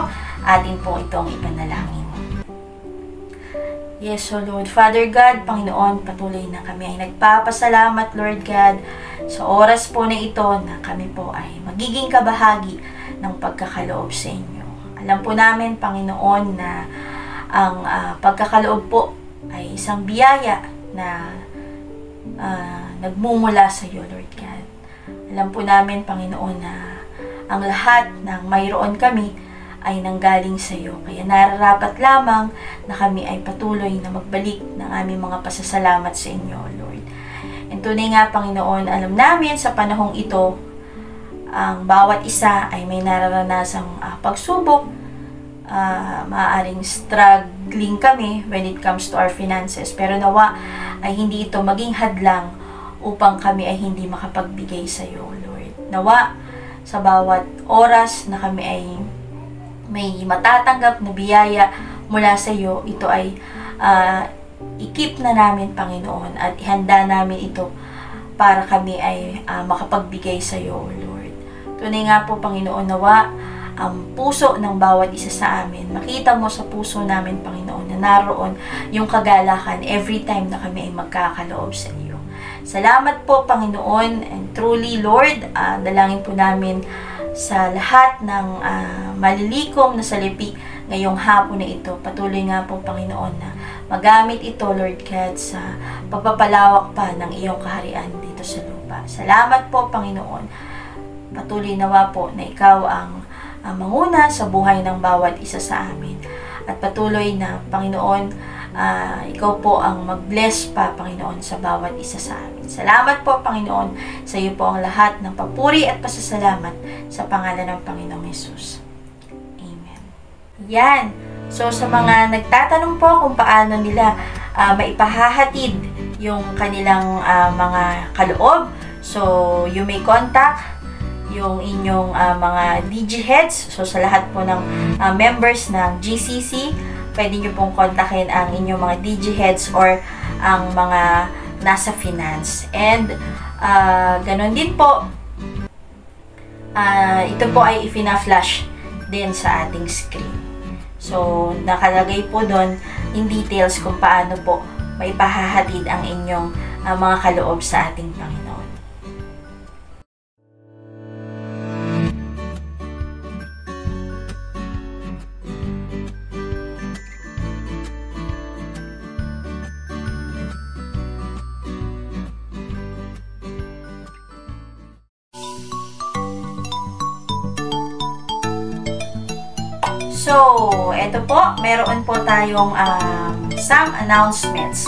atin po itong ipanalangin. Yes, so Lord, Father God, Panginoon, patuloy na kami ay nagpapasalamat, Lord God, sa oras po na ito na kami po ay magiging kabahagi ng pagkakaloob sa inyo. Alam po namin, Panginoon, na ang uh, pagkakaloob po ay isang biyaya na uh, nagmumula sa iyo, Lord God. Alam po namin, Panginoon, na ang lahat ng mayroon kami ay nanggaling sa iyo. Kaya nararapat lamang na kami ay patuloy na magbalik ng aming mga pasasalamat sa inyo, Lord. And tunay nga, Panginoon, alam namin sa panahong ito, ang bawat isa ay may nararanasang uh, pagsubok, uh, maaaring struggling kami when it comes to our finances. Pero nawa ay hindi ito maging hadlang upang kami ay hindi makapagbigay sa iyo, Lord. Nawa sa bawat oras na kami ay may matatanggap na biyaya mula sa iyo, ito ay uh, ikip na namin, Panginoon, at ihanda namin ito para kami ay ah, makapagbigay sa iyo, Lord. Tunay nga po, Panginoon, nawa ang puso ng bawat isa sa amin. Makita mo sa puso namin, Panginoon, na naroon yung kagalakan every time na kami ay magkakaloob sa iyo. Salamat po, Panginoon, and truly, Lord, ah, dalangin po namin sa lahat ng ah, malilikom na salipi ngayong hapon na ito. Patuloy nga po, Panginoon, na magamit ito, Lord God, sa pagpapalawak pa ng iyong kaharian dito sa lupa. Salamat po, Panginoon. Patuloy nawa po na ikaw ang ang manguna sa buhay ng bawat isa sa amin. At patuloy na, Panginoon, ah, ikaw po ang mag-bless pa, Panginoon, sa bawat isa sa amin. Salamat po, Panginoon, sa iyo po ang lahat ng papuri at pasasalamat sa pangalan ng Panginoong Yesus. Amen. Yan. So, sa mga nagtatanong po kung paano nila ah, maipahahatid yung kanilang ah, mga kaloob, so, you may contact yung inyong ah, mga DG heads. So, sa lahat po ng ah, members ng GCC, pwede nyo pong kontakin ang inyong mga DG heads or ang mga nasa finance. And, ah, ganun din po, ah, ito po ay ifina-flash din sa ating screen. So, nakalagay po doon in details kung paano po maipahahatid ang inyong ah, mga kaloob sa ating Panginoon. So, eto po, meron po tayong um, some announcements.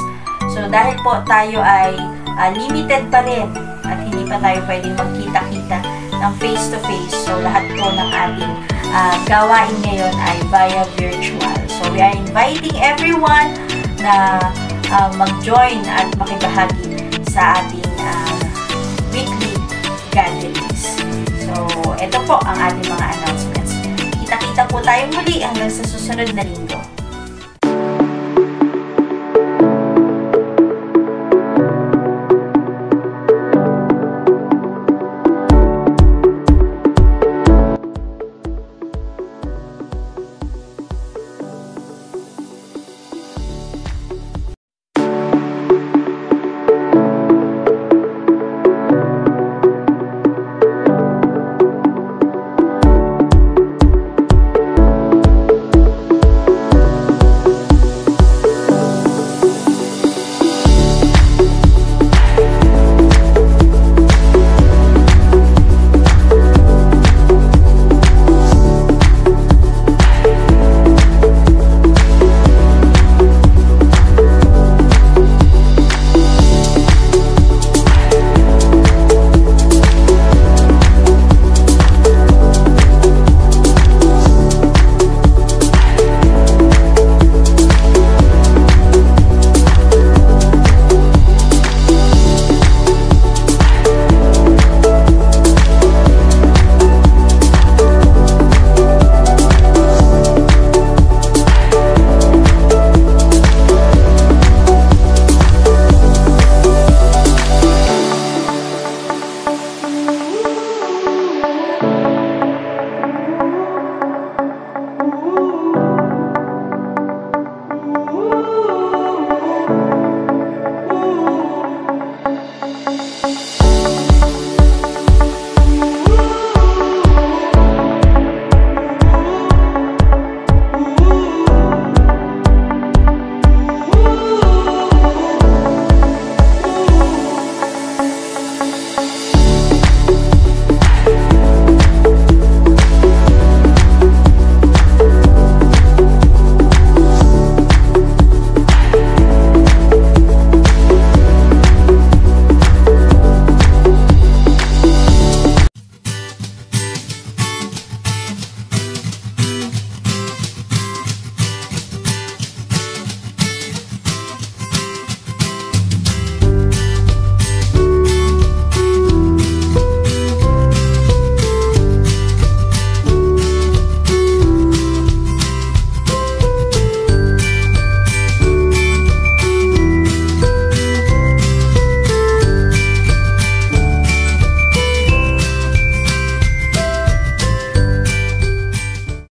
So, dahil po tayo ay ah, limited pa rin at hindi pa tayo pwedeng magkita-kita ng face-to-face. So, lahat po ng ating ah, gawain ngayon ay via virtual. So, we are inviting everyone na ah, mag-join at makibahagi sa ating ah, weekly gatherings. So, ito po ang ating mga announcements. Po tayo muli hanggang sa susunod na linggo.